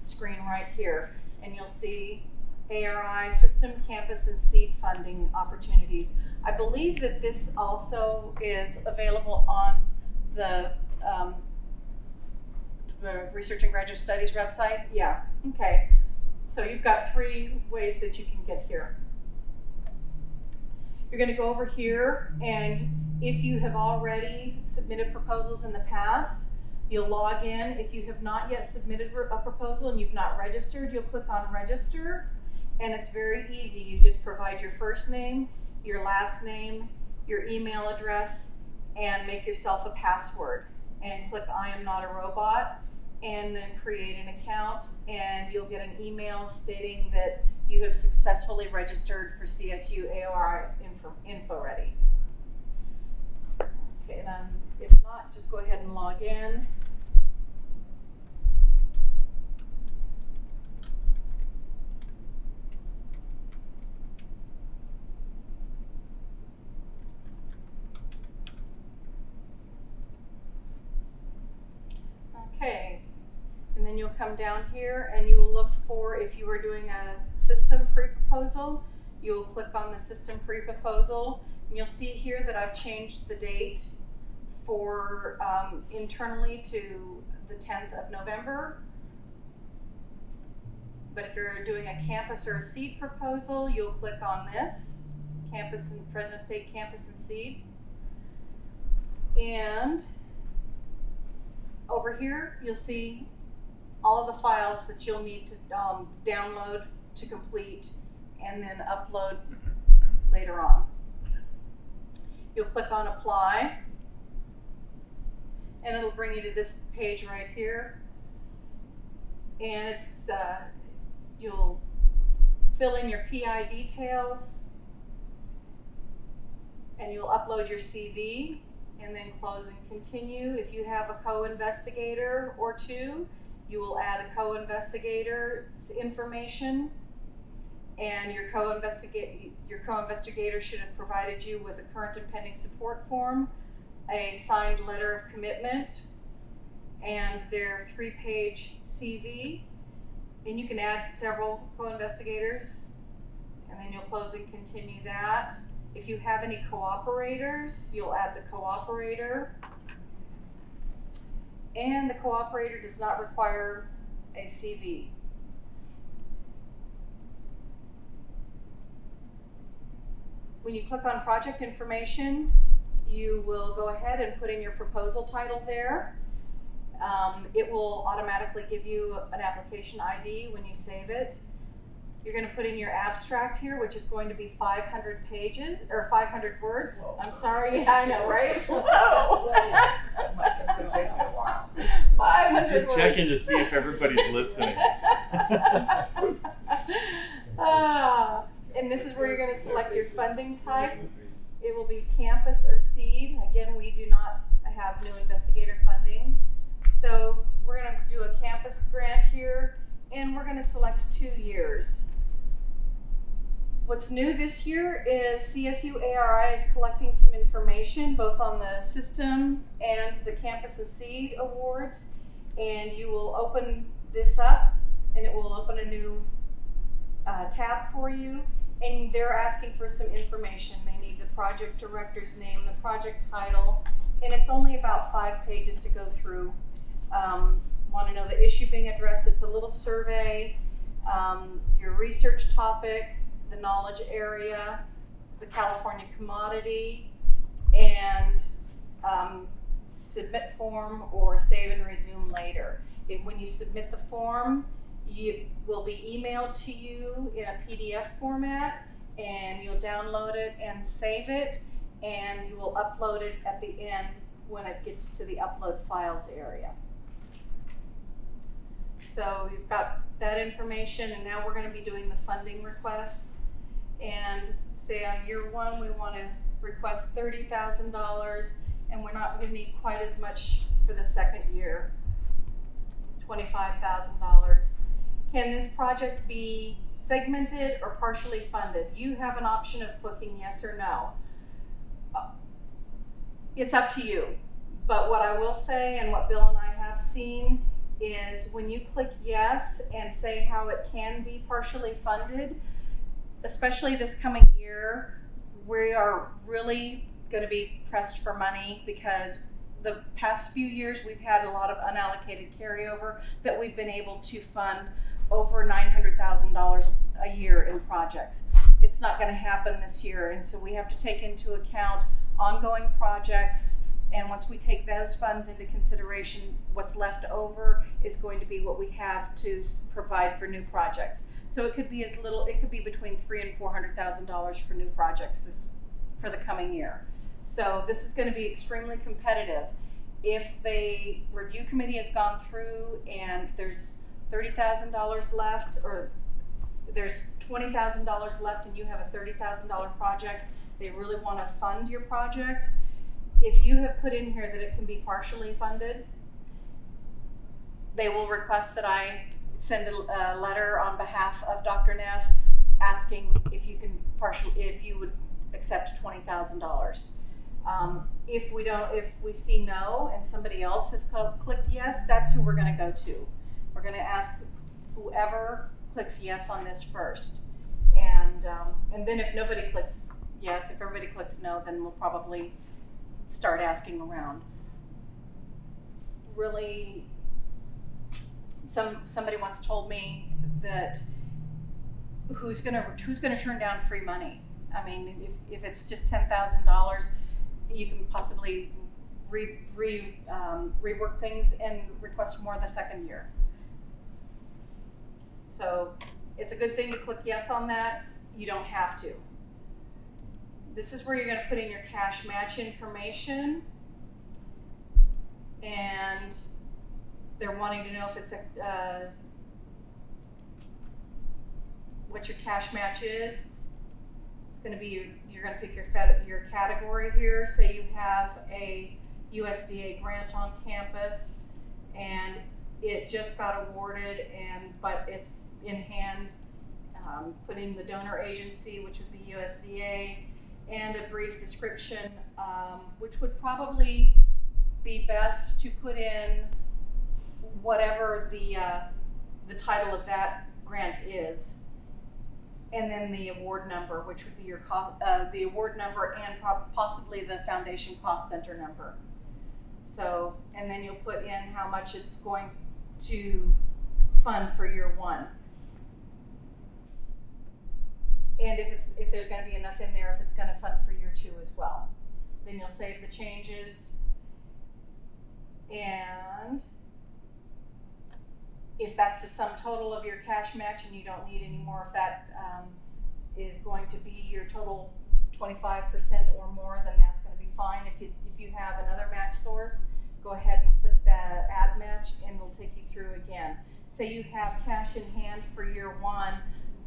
screen right here. And you'll see ARI, system, campus, and seed funding opportunities. I believe that this also is available on the um, Research and Graduate Studies website. Yeah, okay. So you've got three ways that you can get here. You're going to go over here and if you have already submitted proposals in the past, you'll log in. If you have not yet submitted a proposal and you've not registered, you'll click on register and it's very easy. You just provide your first name, your last name, your email address, and make yourself a password and click I am not a robot and then create an account and you'll get an email stating that you have successfully registered for CSU AOR info, InfoReady. Okay, and then if not, just go ahead and log in. Okay, and then you'll come down here and you will look for, if you are doing a system pre-proposal, you'll click on the system pre-proposal and you'll see here that I've changed the date for um, internally to the 10th of November. But if you're doing a campus or a seed proposal, you'll click on this, campus and Fresno State campus and seed. And over here, you'll see all of the files that you'll need to um, download to complete and then upload later on. You'll click on apply and it'll bring you to this page right here. And it's, uh, you'll fill in your PI details and you'll upload your CV and then close and continue. If you have a co-investigator or two, you will add a co-investigator's information and your co-investigate your co-investigator should have provided you with a current and pending support form, a signed letter of commitment, and their three-page CV. And you can add several co-investigators, and then you'll close and continue that. If you have any cooperators, you'll add the cooperator. And the cooperator does not require a CV. When you click on project information, you will go ahead and put in your proposal title there. Um, it will automatically give you an application ID when you save it. You're going to put in your abstract here, which is going to be 500 pages or 500 words. I'm sorry, yeah, I know, right? Whoa. It's gonna take me a while. 500 Just words. checking to see if everybody's listening. ah, and this is where you're going to select your funding type. It will be campus or seed. Again, we do not have new investigator funding. So we're going to do a campus grant here, and we're going to select two years. What's new this year is CSU ARI is collecting some information both on the system and the campus and seed awards. And you will open this up, and it will open a new uh, tab for you. And they're asking for some information. They need the project director's name, the project title, and it's only about five pages to go through. Um, Want to know the issue being addressed? It's a little survey, um, your research topic, the knowledge area, the California commodity, and um, submit form or save and resume later. If, when you submit the form, you will be emailed to you in a PDF format, and you'll download it and save it, and you will upload it at the end when it gets to the upload files area. So you've got that information, and now we're gonna be doing the funding request. And say on year one, we wanna request thirty thousand dollars, and we're not gonna need quite as much for the second year. Twenty-five thousand dollars. Can this project be segmented or partially funded? You have an option of clicking yes or no. Uh, It's up to you. But what I will say, and what Bill and I have seen, is when you click yes and say how it can be partially funded, especially this coming year, we are really going to be pressed for money because the past few years we've had a lot of unallocated carryover that we've been able to fund over $900,000 a year in projects. It's not going to happen this year, and so we have to take into account ongoing projects. And once we take those funds into consideration, what's left over is going to be what we have to provide for new projects. So it could be as little, it could be between three and four hundred thousand dollars for new projects this, for the coming year. So this is gonna be extremely competitive. If the review committee has gone through and there's thirty thousand dollars left, or there's twenty thousand dollars left and you have a thirty thousand dollar project, they really wanna fund your project, if you have put in here that it can be partially funded, they will request that I send a, a letter on behalf of Dr. Nef asking if you can partially, if you would accept twenty thousand dollars. Um, if we don't, if we see no and somebody else has cl- clicked yes, that's who we're gonna go to. We're gonna ask whoever clicks yes on this first. And, um, and then if nobody clicks yes, if everybody clicks no, then we'll probably start asking around. Really, some, somebody once told me that who's gonna, who's gonna turn down free money? I mean, if, if it's just ten thousand dollars, you can possibly re, re, um, rework things and request more the second year. So it's a good thing to click yes on that. you don't have to. This is where you're gonna put in your cash match information. And they're wanting to know if it's a, uh, what your cash match is. It's gonna be, you're gonna pick your fed, your category here, say you have a USDA grant on campus and it just got awarded and, but it's in hand, um, put in the donor agency, which would be USDA, and a brief description, um, which would probably be best to put in whatever the, uh, the title of that grant is. And then the award number, which would be your co- uh, the award number and possibly the foundation cost center number. So, and then you'll put in how much it's going to fund for year one. And if it's, if there's gonna be enough in there, if it's gonna fund for year two as well. Then you'll save the changes. And if that's the sum total of your cash match and you don't need any more, if that, um, is going to be your total twenty-five percent or more, then that's gonna be fine. If you, if you have another match source, go ahead and click the add match and it'll take you through again. Say you have cash in hand for year one,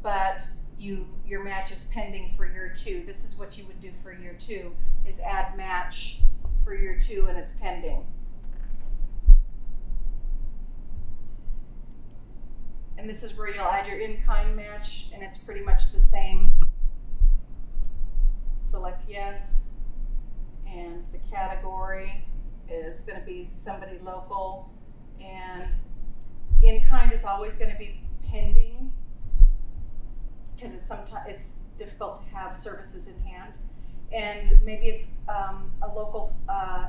but you, your match is pending for year two. This is what you would do for year two, is add match for year two and it's pending. And this is where you'll add your in-kind match and it's pretty much the same. Select yes. And the category is gonna be somebody local. And in-kind is always gonna be pending. Cause it's sometimes, it's difficult to have services in hand. And maybe it's, um, a local, uh,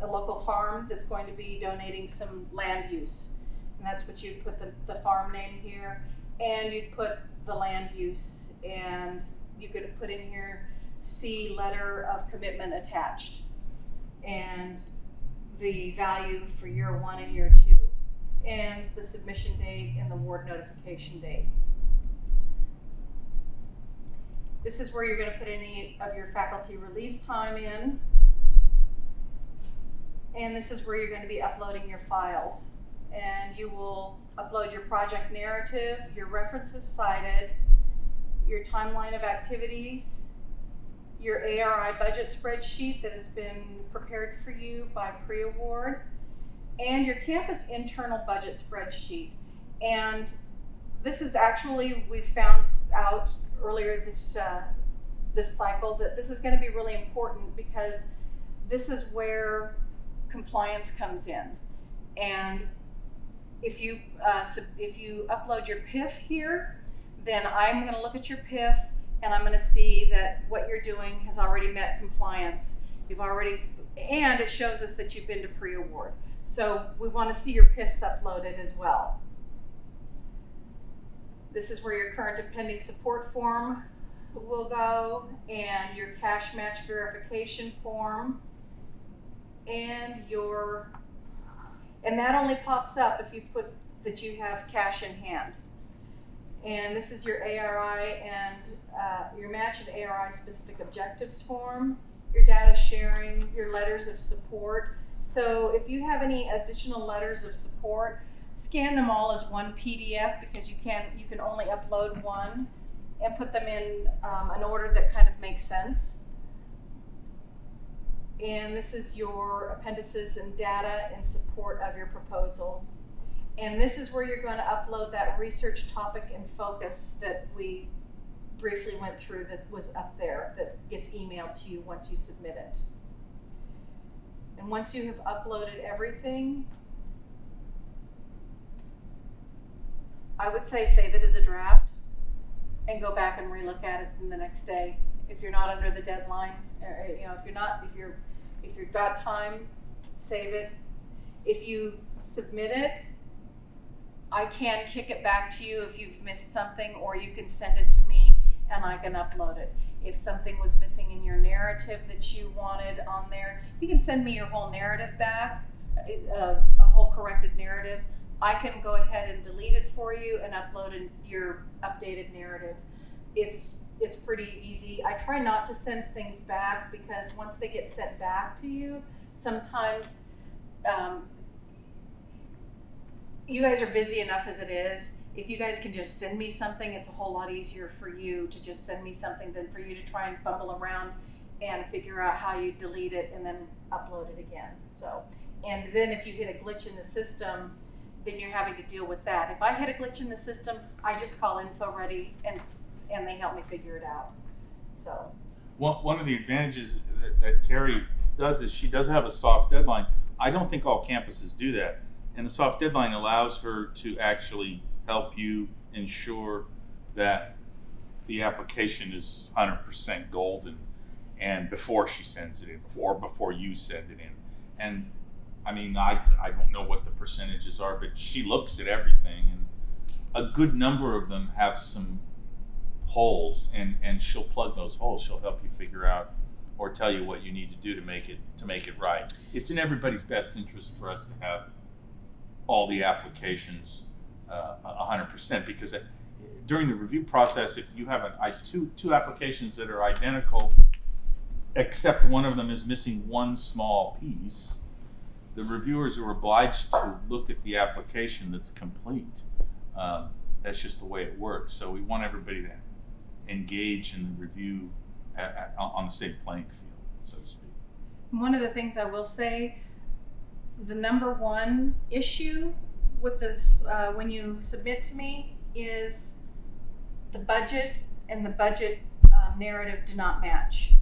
a local farm that's going to be donating some land use. And that's what you'd put the, the farm name here, and you'd put the land use, and you could put in here, C letter of commitment attached. And the value for year one and year two, and the submission date and the ward notification date. This is where you're gonna put any of your faculty release time in. And this is where you're gonna be uploading your files. And you will upload your project narrative, your references cited, your timeline of activities, your ARI budget spreadsheet that has been prepared for you by pre-award, and your campus internal budget spreadsheet. And this is actually, we found out earlier this, uh, this cycle that this is gonna be really important because this is where compliance comes in. And if you, uh, if you upload your PIF here, then I'm gonna look at your PIF and I'm gonna see that what you're doing has already met compliance. You've already, and it shows us that you've been to pre-award. So we wanna see your PIFs uploaded as well. This is where your current and pending support form will go and your cash match verification form and your, and that only pops up if you put that you have cash in hand. And this is your ARI and uh, your match and ARI specific objectives form, your data sharing, your letters of support. So if you have any additional letters of support, scan them all as one PDF because you can you can only upload one and put them in um, an order that kind of makes sense. And this is your appendices and data in support of your proposal. And this is where you're going to upload that research topic and focus that we briefly went through that was up there that gets emailed to you once you submit it. And once you have uploaded everything, I would say save it as a draft and go back and relook at it in the next day. If you're not under the deadline, or, you know, if you're not, if you're, if you've got time, save it. If you submit it, I can kick it back to you if you've missed something, or you can send it to me and I can upload it. If something was missing in your narrative that you wanted on there, you can send me your whole narrative back, uh, a whole corrected narrative. I can go ahead and delete it for you and upload your updated narrative. it's it's pretty easy. I try not to send things back because once they get sent back to you, sometimes um, you guys are busy enough as it is. If you guys can just send me something, it's a whole lot easier for you to just send me something than for you to try and fumble around and figure out how you delete it and then upload it again. So, and then if you hit a glitch in the system, then you're having to deal with that. If I hit a glitch in the system, I just call InfoReady and and they help me figure it out. So, One, one of the advantages that, that Carrie does is she does have a soft deadline. I don't think all campuses do that. And the soft deadline allows her to actually help you ensure that the application is 100% golden and before she sends it in, before before you send it in. And I mean, I, I don't know what the percentages are, but she looks at everything and a good number of them have some holes and and she'll plug those holes. She'll help you figure out or tell you what you need to do to make it to make it right. It's in everybody's best interest for us to have all the applications uh, 100% because uh, during the review process if you have an, I, two two applications that are identical except one of them is missing one small piece the reviewers are obliged to look at the application that's complete um, that's just the way it works so we want everybody to engage in the review at, at, on the same playing field, so to speak. one of the things I will say, the number one issue with this uh, when you submit to me is the budget and the budget um, narrative do not match.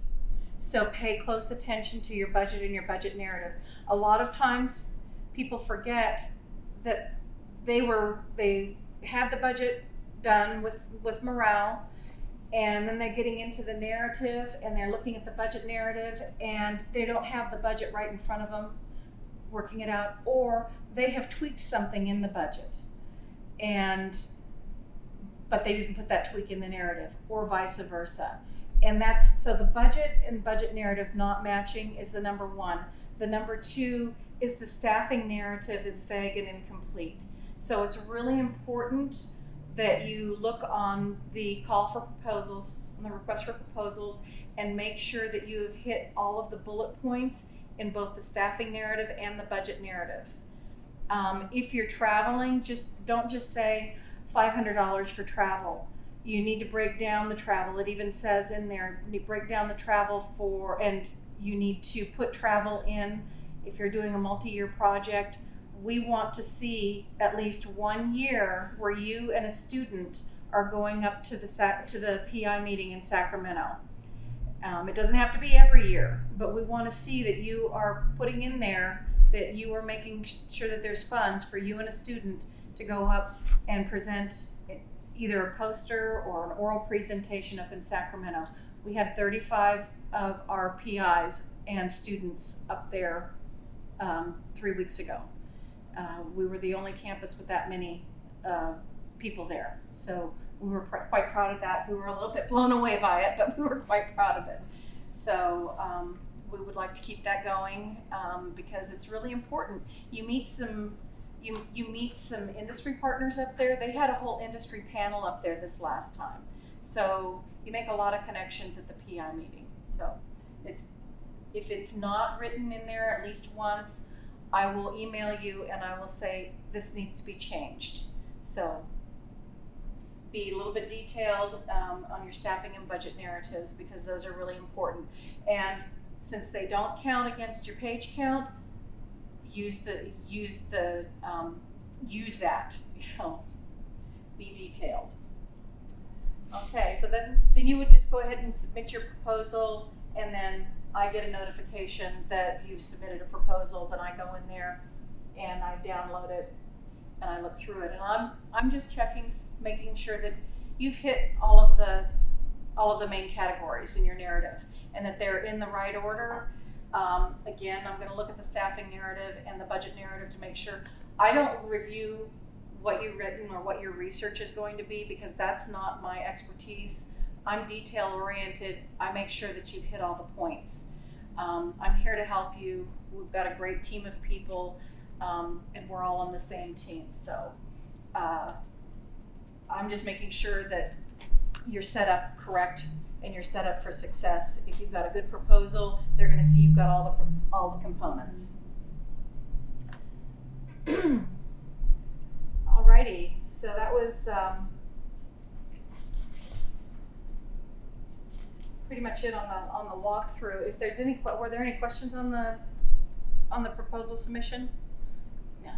So pay close attention to your budget and your budget narrative. A lot of times people forget that they were they had the budget done with with morale and then they're getting into the narrative and they're looking at the budget narrative and they don't have the budget right in front of them working it out or they have tweaked something in the budget and but they didn't put that tweak in the narrative or vice versa and that's so the budget and budget narrative not matching is the number one the number two is the staffing narrative is vague and incomplete so it's really important that you look on the call for proposals, on the request for proposals, and make sure that you have hit all of the bullet points in both the staffing narrative and the budget narrative. Um, if you're traveling, just don't just say $500 for travel. You need to break down the travel. It even says in there, you break down the travel for, and you need to put travel in if you're doing a multi-year project we want to see at least one year where you and a student are going up to the to the PI meeting in Sacramento. Um, it doesn't have to be every year, but we want to see that you are putting in there that you are making sure that there's funds for you and a student to go up and present either a poster or an oral presentation up in Sacramento. We had 35 of our PIs and students up there um, three weeks ago. Uh, we were the only campus with that many uh, people there. So we were pr- quite proud of that. We were a little bit blown away by it, but we were quite proud of it. So um, we would like to keep that going um, because it's really important. You meet some. You, you meet some industry partners up there. They had a whole industry panel up there this last time. So you make a lot of connections at the PI meeting. So it's if it's not written in there at least once, I will email you and I will say this needs to be changed. So be a little bit detailed um, on your staffing and budget narratives because those are really important. And since they don't count against your page count, use the use the um, use that. You know, be detailed. Okay, so then then you would just go ahead and submit your proposal, and then I get a notification that you've submitted a proposal, then I go in there and I download it and I look through it. And I'm I'm just checking, making sure that you've hit all of the all of the main categories in your narrative and that they're in the right order. Um, again, I'm going to look at the staffing narrative and the budget narrative to make sure I don't review what you've written or what your research is going to be because that's not my expertise. I'm detail oriented. I make sure that you've hit all the points. Um, I'm here to help you. We've got a great team of people, um, and we're all on the same team. So uh, I'm just making sure that you're set up correct and you're set up for success. If you've got a good proposal, they're going to see you've got all the all the components. Alrighty, so that was um, pretty much it on the on the walkthrough. If there's any, were there any questions on the on the proposal submission? No.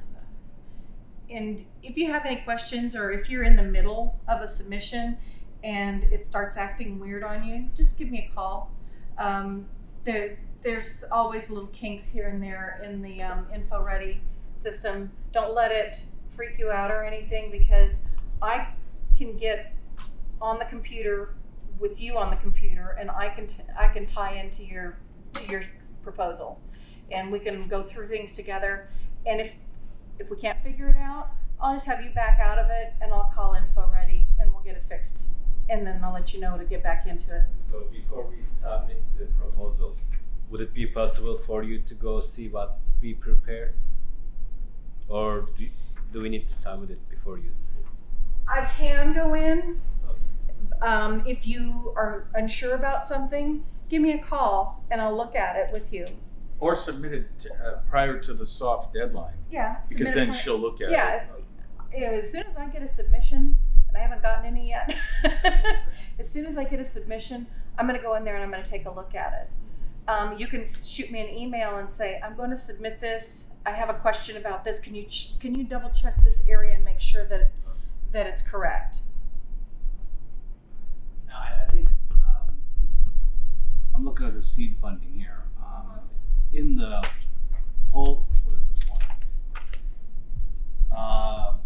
And if you have any questions, or if you're in the middle of a submission and it starts acting weird on you, just give me a call. Um, there, there's always little kinks here and there in the um, InfoReady system. Don't let it freak you out or anything because I can get on the computer with you on the computer and I can t- I can tie into your to your proposal and we can go through things together and if if we can't figure it out I'll just have you back out of it and I'll call InfoReady and we'll get it fixed and then I'll let you know to get back into it. So before we submit the proposal, would it be possible for you to go see what we prepared? Or do, do we need to submit it before you see? I can go in Okay. um, if you are unsure about something give me a call and I'll look at it with you. Or submit it to, uh, prior to the soft deadline, Yeah. because then pri- she'll look at yeah, it. Yeah, as soon as I get a submission, and I haven't gotten any yet, as soon as I get a submission, I'm going to go in there and I'm going to take a look at it. Um, you can shoot me an email and say, I'm going to submit this. I have a question about this. Can you can you double check this area and make sure that that it's correct? Now, I, I think, um, I'm looking at the seed funding here. Um, in the full, what is this one? Um,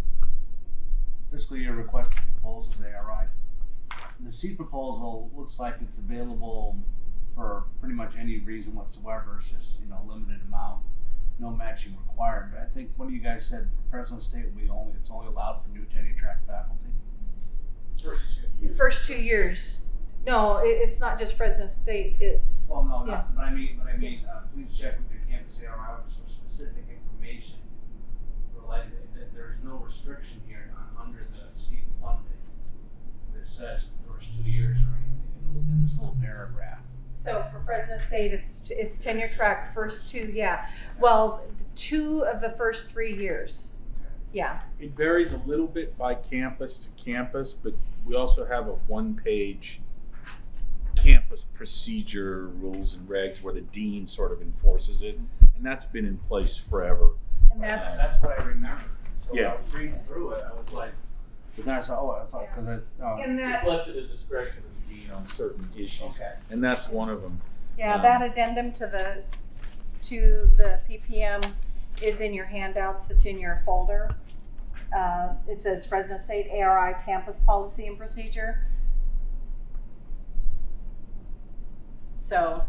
fiscal year request for proposals, ARI. The seed proposal looks like it's available for pretty much any reason whatsoever. It's just, you know, limited amount, no matching required. But I think one of you guys said for Fresno State, we only, it's only allowed for new tenure track faculty. First two The first two years. No, it, it's not just Fresno State. It's Well, no, Yeah. not, but I mean, but I mean, uh, please check with your campus ARI for specific information. Related, that there's no restriction here on, under the seed funding that says first two years or anything in this little paragraph. So for Fresno State, it's it's tenure track first two, yeah. Well, two of the first three years, yeah. It varies a little bit by campus to campus, but we also have a one-page campus procedure, rules and regs where the dean sort of enforces it, and that's been in place forever. And that's That's what I remember. So Yeah. I was reading through it, I was like. But that's, all I thought, cause I, oh. and It's that left to the discretion of the dean on certain issues, Okay. and that's one of them. yeah um, that addendum to the to the PPM is in your handouts. It's in your folder. Uh, it says Fresno State ARI Campus Policy and Procedure. So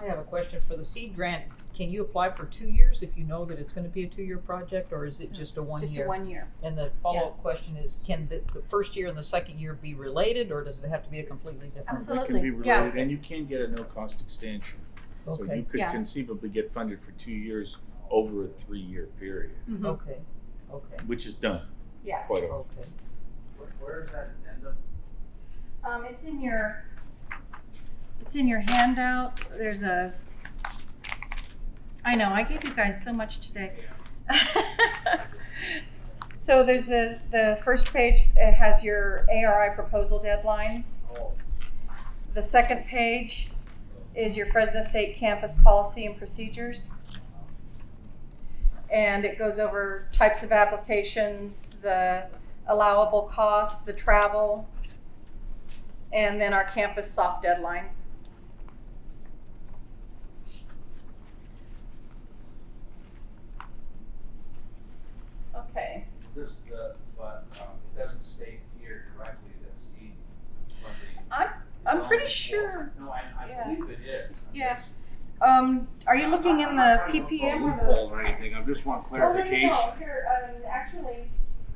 I have a question for the seed grant. Can you apply for two years if you know that it's gonna be a two-year project, or is it just a one year? just a one year. And the follow-up question is, can the, the first year and the second year be related, or does it have to be a completely different? Absolutely. It can be Yeah. related, and you can get a no-cost extension. So Okay. you could Yeah. conceivably get funded for two years over a three-year period, Mhm. Okay, okay, which is done Yeah. quite often. okay. Where, where is that addendum? Um, it's in your, it's in your handouts. There's a, I know, I gave you guys so much today. So there's the, the first page, has your ARI proposal deadlines. The second page is your Fresno State campus policy and procedures. And it goes over types of applications, the allowable costs, the travel, and then our campus soft deadline. Okay. This, the, but, um, it doesn't state here directly that seed funding. I'm, I'm pretty sure. No, I, Yeah. I believe it is. I'm Yeah. just- Um, are you looking in I'm the not trying to look for a PPM or the? loophole Or anything, I just want Oh, no, no, clarification. no, here, um, actually,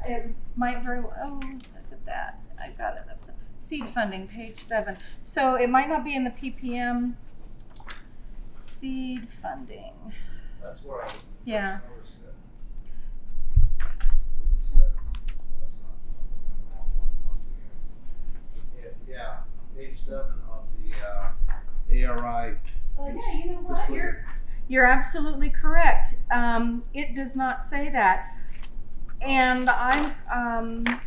it might very, well- oh, look at that, I got it, That was- seed funding, page seven. So it might not be in the PPM. Seed funding, That's where I Yeah. first notice it. 'Cause it says, that's not- page seven of the, uh, ARI. Yeah, you know what? You're, you're absolutely correct. Um, it does not say that. And I'm, um,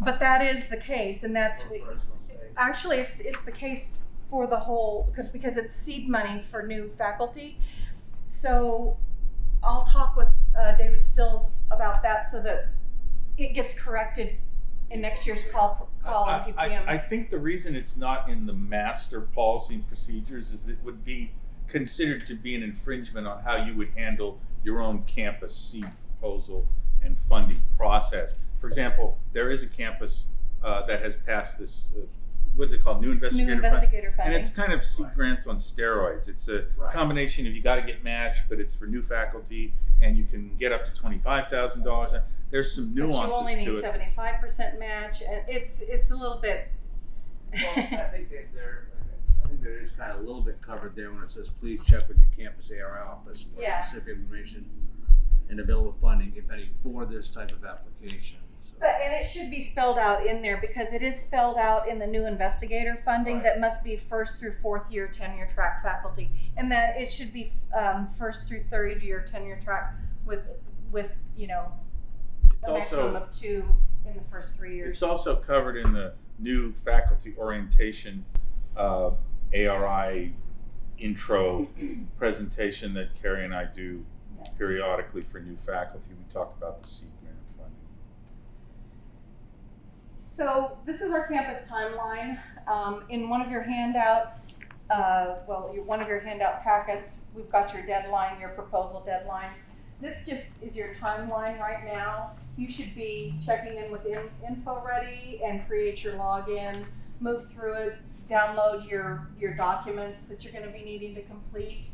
but that is the case, and that's, For personal sake. actually, it's, it's the case for the whole, because- because it's seed money for new faculty. So I'll talk with, uh, David Still about that so that it gets corrected in next year's call, call on I, I, I think the reason it's not in the master policy and procedures is it would be considered to be an infringement on how you would handle your own campus seed proposal and funding process. For example, there is a campus uh, that has passed this, uh, what is it called, new investigator, New investigator fund? investigator And it's kind of seed Right. grants on steroids. It's a Right. combination of you got to get matched, but it's for new faculty, and you can get up to twenty five thousand dollars. There's some nuances But nuances you only need to it. seventy-five percent match, and it's, it's a little bit. Well, I think that there, I think there is kind of a little bit covered there when it says, please check with your campus ARI office for Yeah. specific information and available funding, if any, for this type of application, so. But, and it should be spelled out in there, because it is spelled out in the new investigator funding Right. that must be first through fourth year tenure track faculty. And that it should be, um, first through third year tenure track with, with, you know, It's a maximum also of two in the first three years. it's also covered in the new faculty orientation uh, ARI intro presentation that Carrie and I do periodically for new faculty. We talk about the seed grant funding. So this is our campus timeline. Um, in one of your handouts, uh, well, your, one of your handout packets, we've got your deadline, your proposal deadlines. This just is your timeline right now. You should be checking in with in, InfoReady and create your login, move through it, download your, your documents that you're gonna be needing to complete.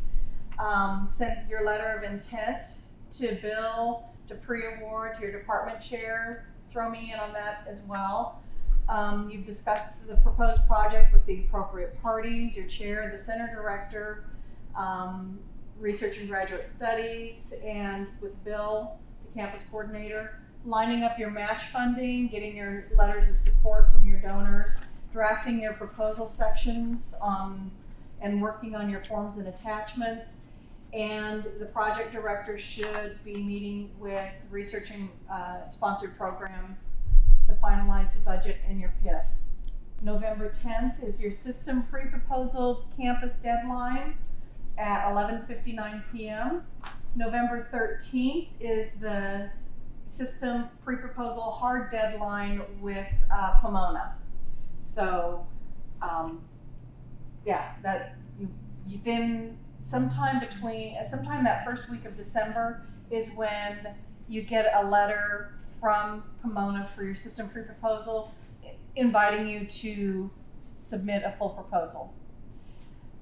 Um, send your letter of intent to Bill, to pre-award, to your department chair, throw me in on that as well. Um, you've discussed the proposed project with the appropriate parties, your chair, the center director, um, research and graduate studies, and with Bill, the campus coordinator, lining up your match funding, getting your letters of support from your donors, drafting your proposal sections, um, and working on your forms and attachments. And the project director should be meeting with researching uh, sponsored programs to finalize the budget and your PIF. November 10th is your system pre-proposal campus deadline at 11:59 p.m. November 13th is the system pre-proposal hard deadline with uh, Pomona. So, um, yeah, that you, you then sometime between sometime that first week of December is when you get a letter from Pomona for your system pre-proposal inviting you to submit a full proposal.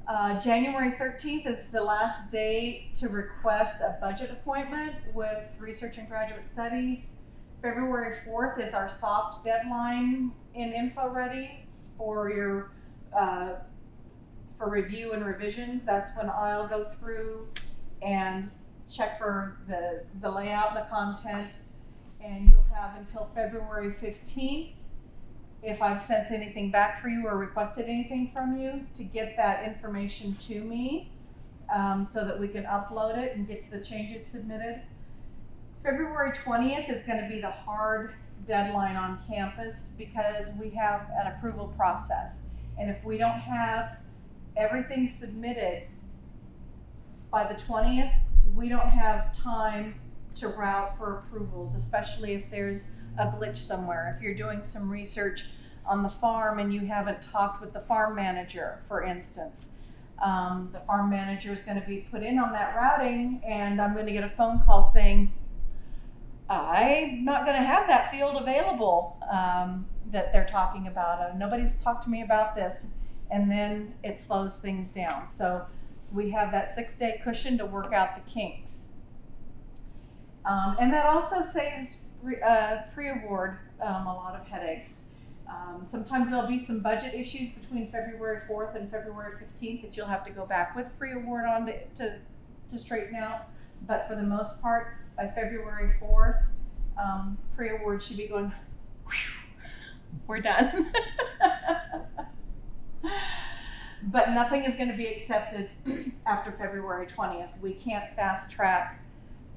Uh, January 13th is the last day to request a budget appointment with Research and Graduate Studies. February 4th is our soft deadline in InfoReady for your uh, for review and revisions. That's when I'll go through and check for the, the layout, the content, and you'll have until February 15th if I've sent anything back for you or requested anything from you to get that information to me um, so that we can upload it and get the changes submitted. February 20th is going to be the hard deadline on campus because we have an approval process. And if we don't have everything submitted by the 20th, we don't have time to route for approvals, especially if there's a glitch somewhere. If you're doing some research on the farm and you haven't talked with the farm manager, for instance, um, the farm manager is going to be put in on that routing, and I'm going to get a phone call saying, I'm not going to have that field available um, that they're talking about. Uh, nobody's talked to me about this. And then it slows things down. So we have that six day cushion to work out the kinks. Um, and that also saves re- uh, pre award um, a lot of headaches. Um, sometimes there'll be some budget issues between February 4th and February 15th that you'll have to go back with pre award on to, to, to straighten out. But for the most part, by February 4th, um, pre award should be going, "Whew, we're done. but nothing is gonna be accepted after February twentieth. We can't fast track,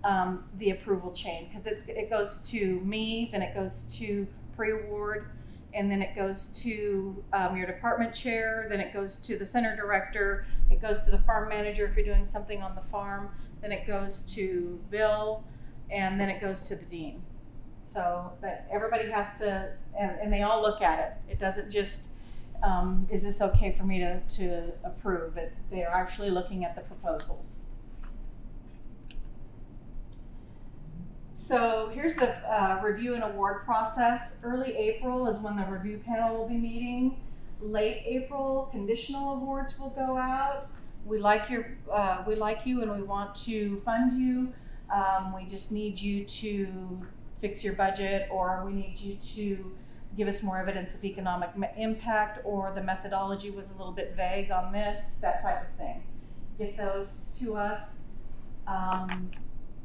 um, the approval chain, cause it's, it goes to me, then it goes to pre-award, and then it goes to, um, your department chair, then it goes to the center director, it goes to the farm manager if you're doing something on the farm, then it goes to Bill, and then it goes to the dean. So, but everybody has to, and, and they all look at it. It doesn't just, um, is this okay for me to, to approve? It, they are actually looking at the proposals. So here's the uh, review and award process. Early April is when the review panel will be meeting. Late April, conditional awards will go out. We like your, uh, we like you and we want to fund you. Um, we just need you to fix your budget or we need you to give us more evidence of economic impact or the methodology was a little bit vague on this, that type of thing. Get those to us. Um,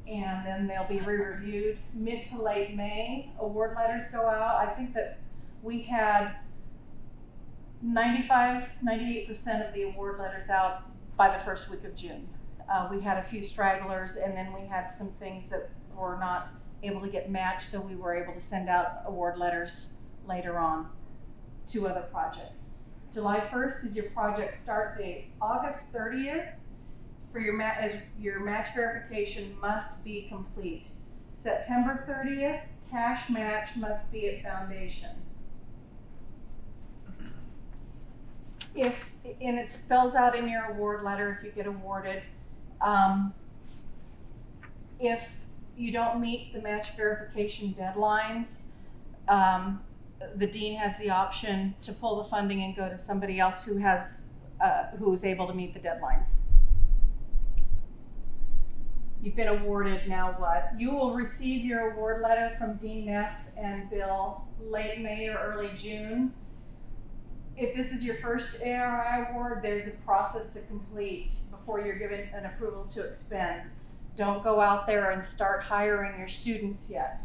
and then they'll be re-reviewed. Mid to late May, award letters go out. I think that we had 95, 98% of the award letters out by the first week of June. Uh, we had a few stragglers, and then we had some things that were not able to get matched, so we were able to send out award letters later on to other projects. July 1st is your project start date. August 30th for your ma- as your match verification must be complete. September 30th, cash match must be at foundation. If, and it spells out in your award letter if you get awarded, um, if you don't meet the match verification deadlines, um, the dean has the option to pull the funding and go to somebody else who has, uh, who is able to meet the deadlines. You've been awarded, now what? You will receive your award letter from Dean Nef and Bill late May or early June. If this is your first ARI award, there's a process to complete before you're given an approval to expend. Don't go out there and start hiring your students yet.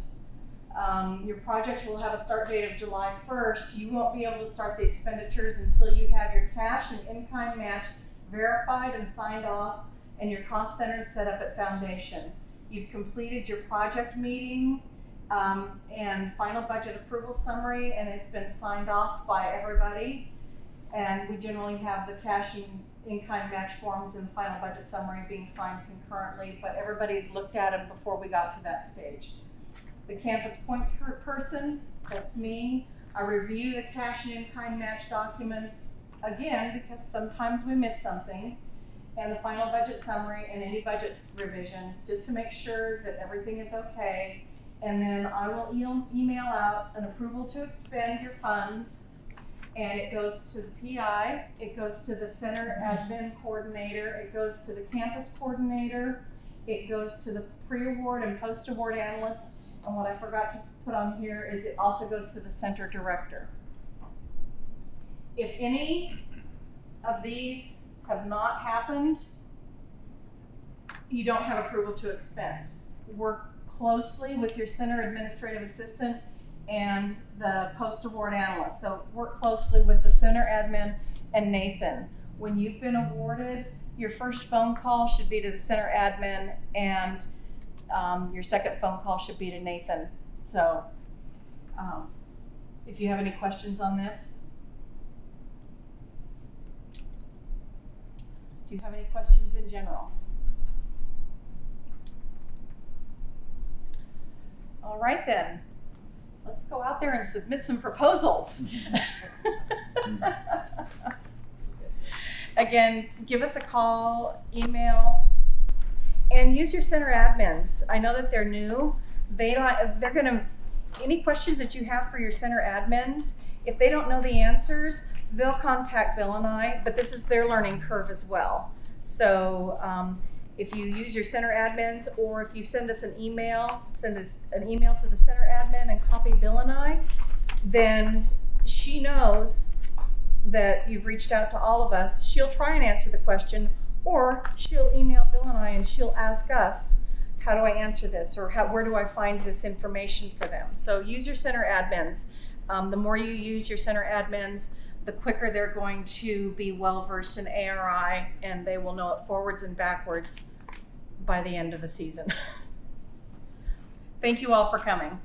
Um, your project will have a start date of July 1st. You won't be able to start the expenditures until you have your cash and in-kind match verified and signed off and your cost centers set up at foundation. You've completed your project meeting um, and final budget approval summary, and it's been signed off by everybody. And we generally have the cash in-kind match forms and the final budget summary being signed concurrently, but everybody's looked at them before we got to that stage. The campus point per- person, that's me. I review the cash and in-kind match documents again because sometimes we miss something and the final budget summary and any budget revisions, just to make sure that everything is okay. And then I will e- email out an approval to expend your funds. And it goes to the PI, it goes to the center admin coordinator, it goes to the campus coordinator, it goes to the pre-award and post-award analyst. And what I forgot to put on here is it also goes to the center director. If any of these have not happened, you don't have approval to expend. Work closely with your center administrative assistant and the post-award analyst. So work closely with the center admin and Nathan. When you've been awarded, your first phone call should be to the center admin and um, your second phone call should be to Nathan. So um, if you have any questions on this, Do you have any questions in general? All right then, let's go out there and submit some proposals. Again, give us a call, email, and use your center admins. I know that they're new. They don't, they're gonna, any questions that you have for your center admins, if they don't know the answers, they'll contact Bill and I, but this is their learning curve as well. So um, if you use your center admins or if you send us an email, send us an email to the center admin and copy Bill and I, then she knows that you've reached out to all of us. She'll try and answer the question or she'll email Bill and I and she'll ask us, how do I answer this or how, where do I find this information for them? So use your center admins. Um, the more you use your center admins, the quicker they're going to be well versed in ARI and they will know it forwards and backwards by the end of the season. Thank you all for coming.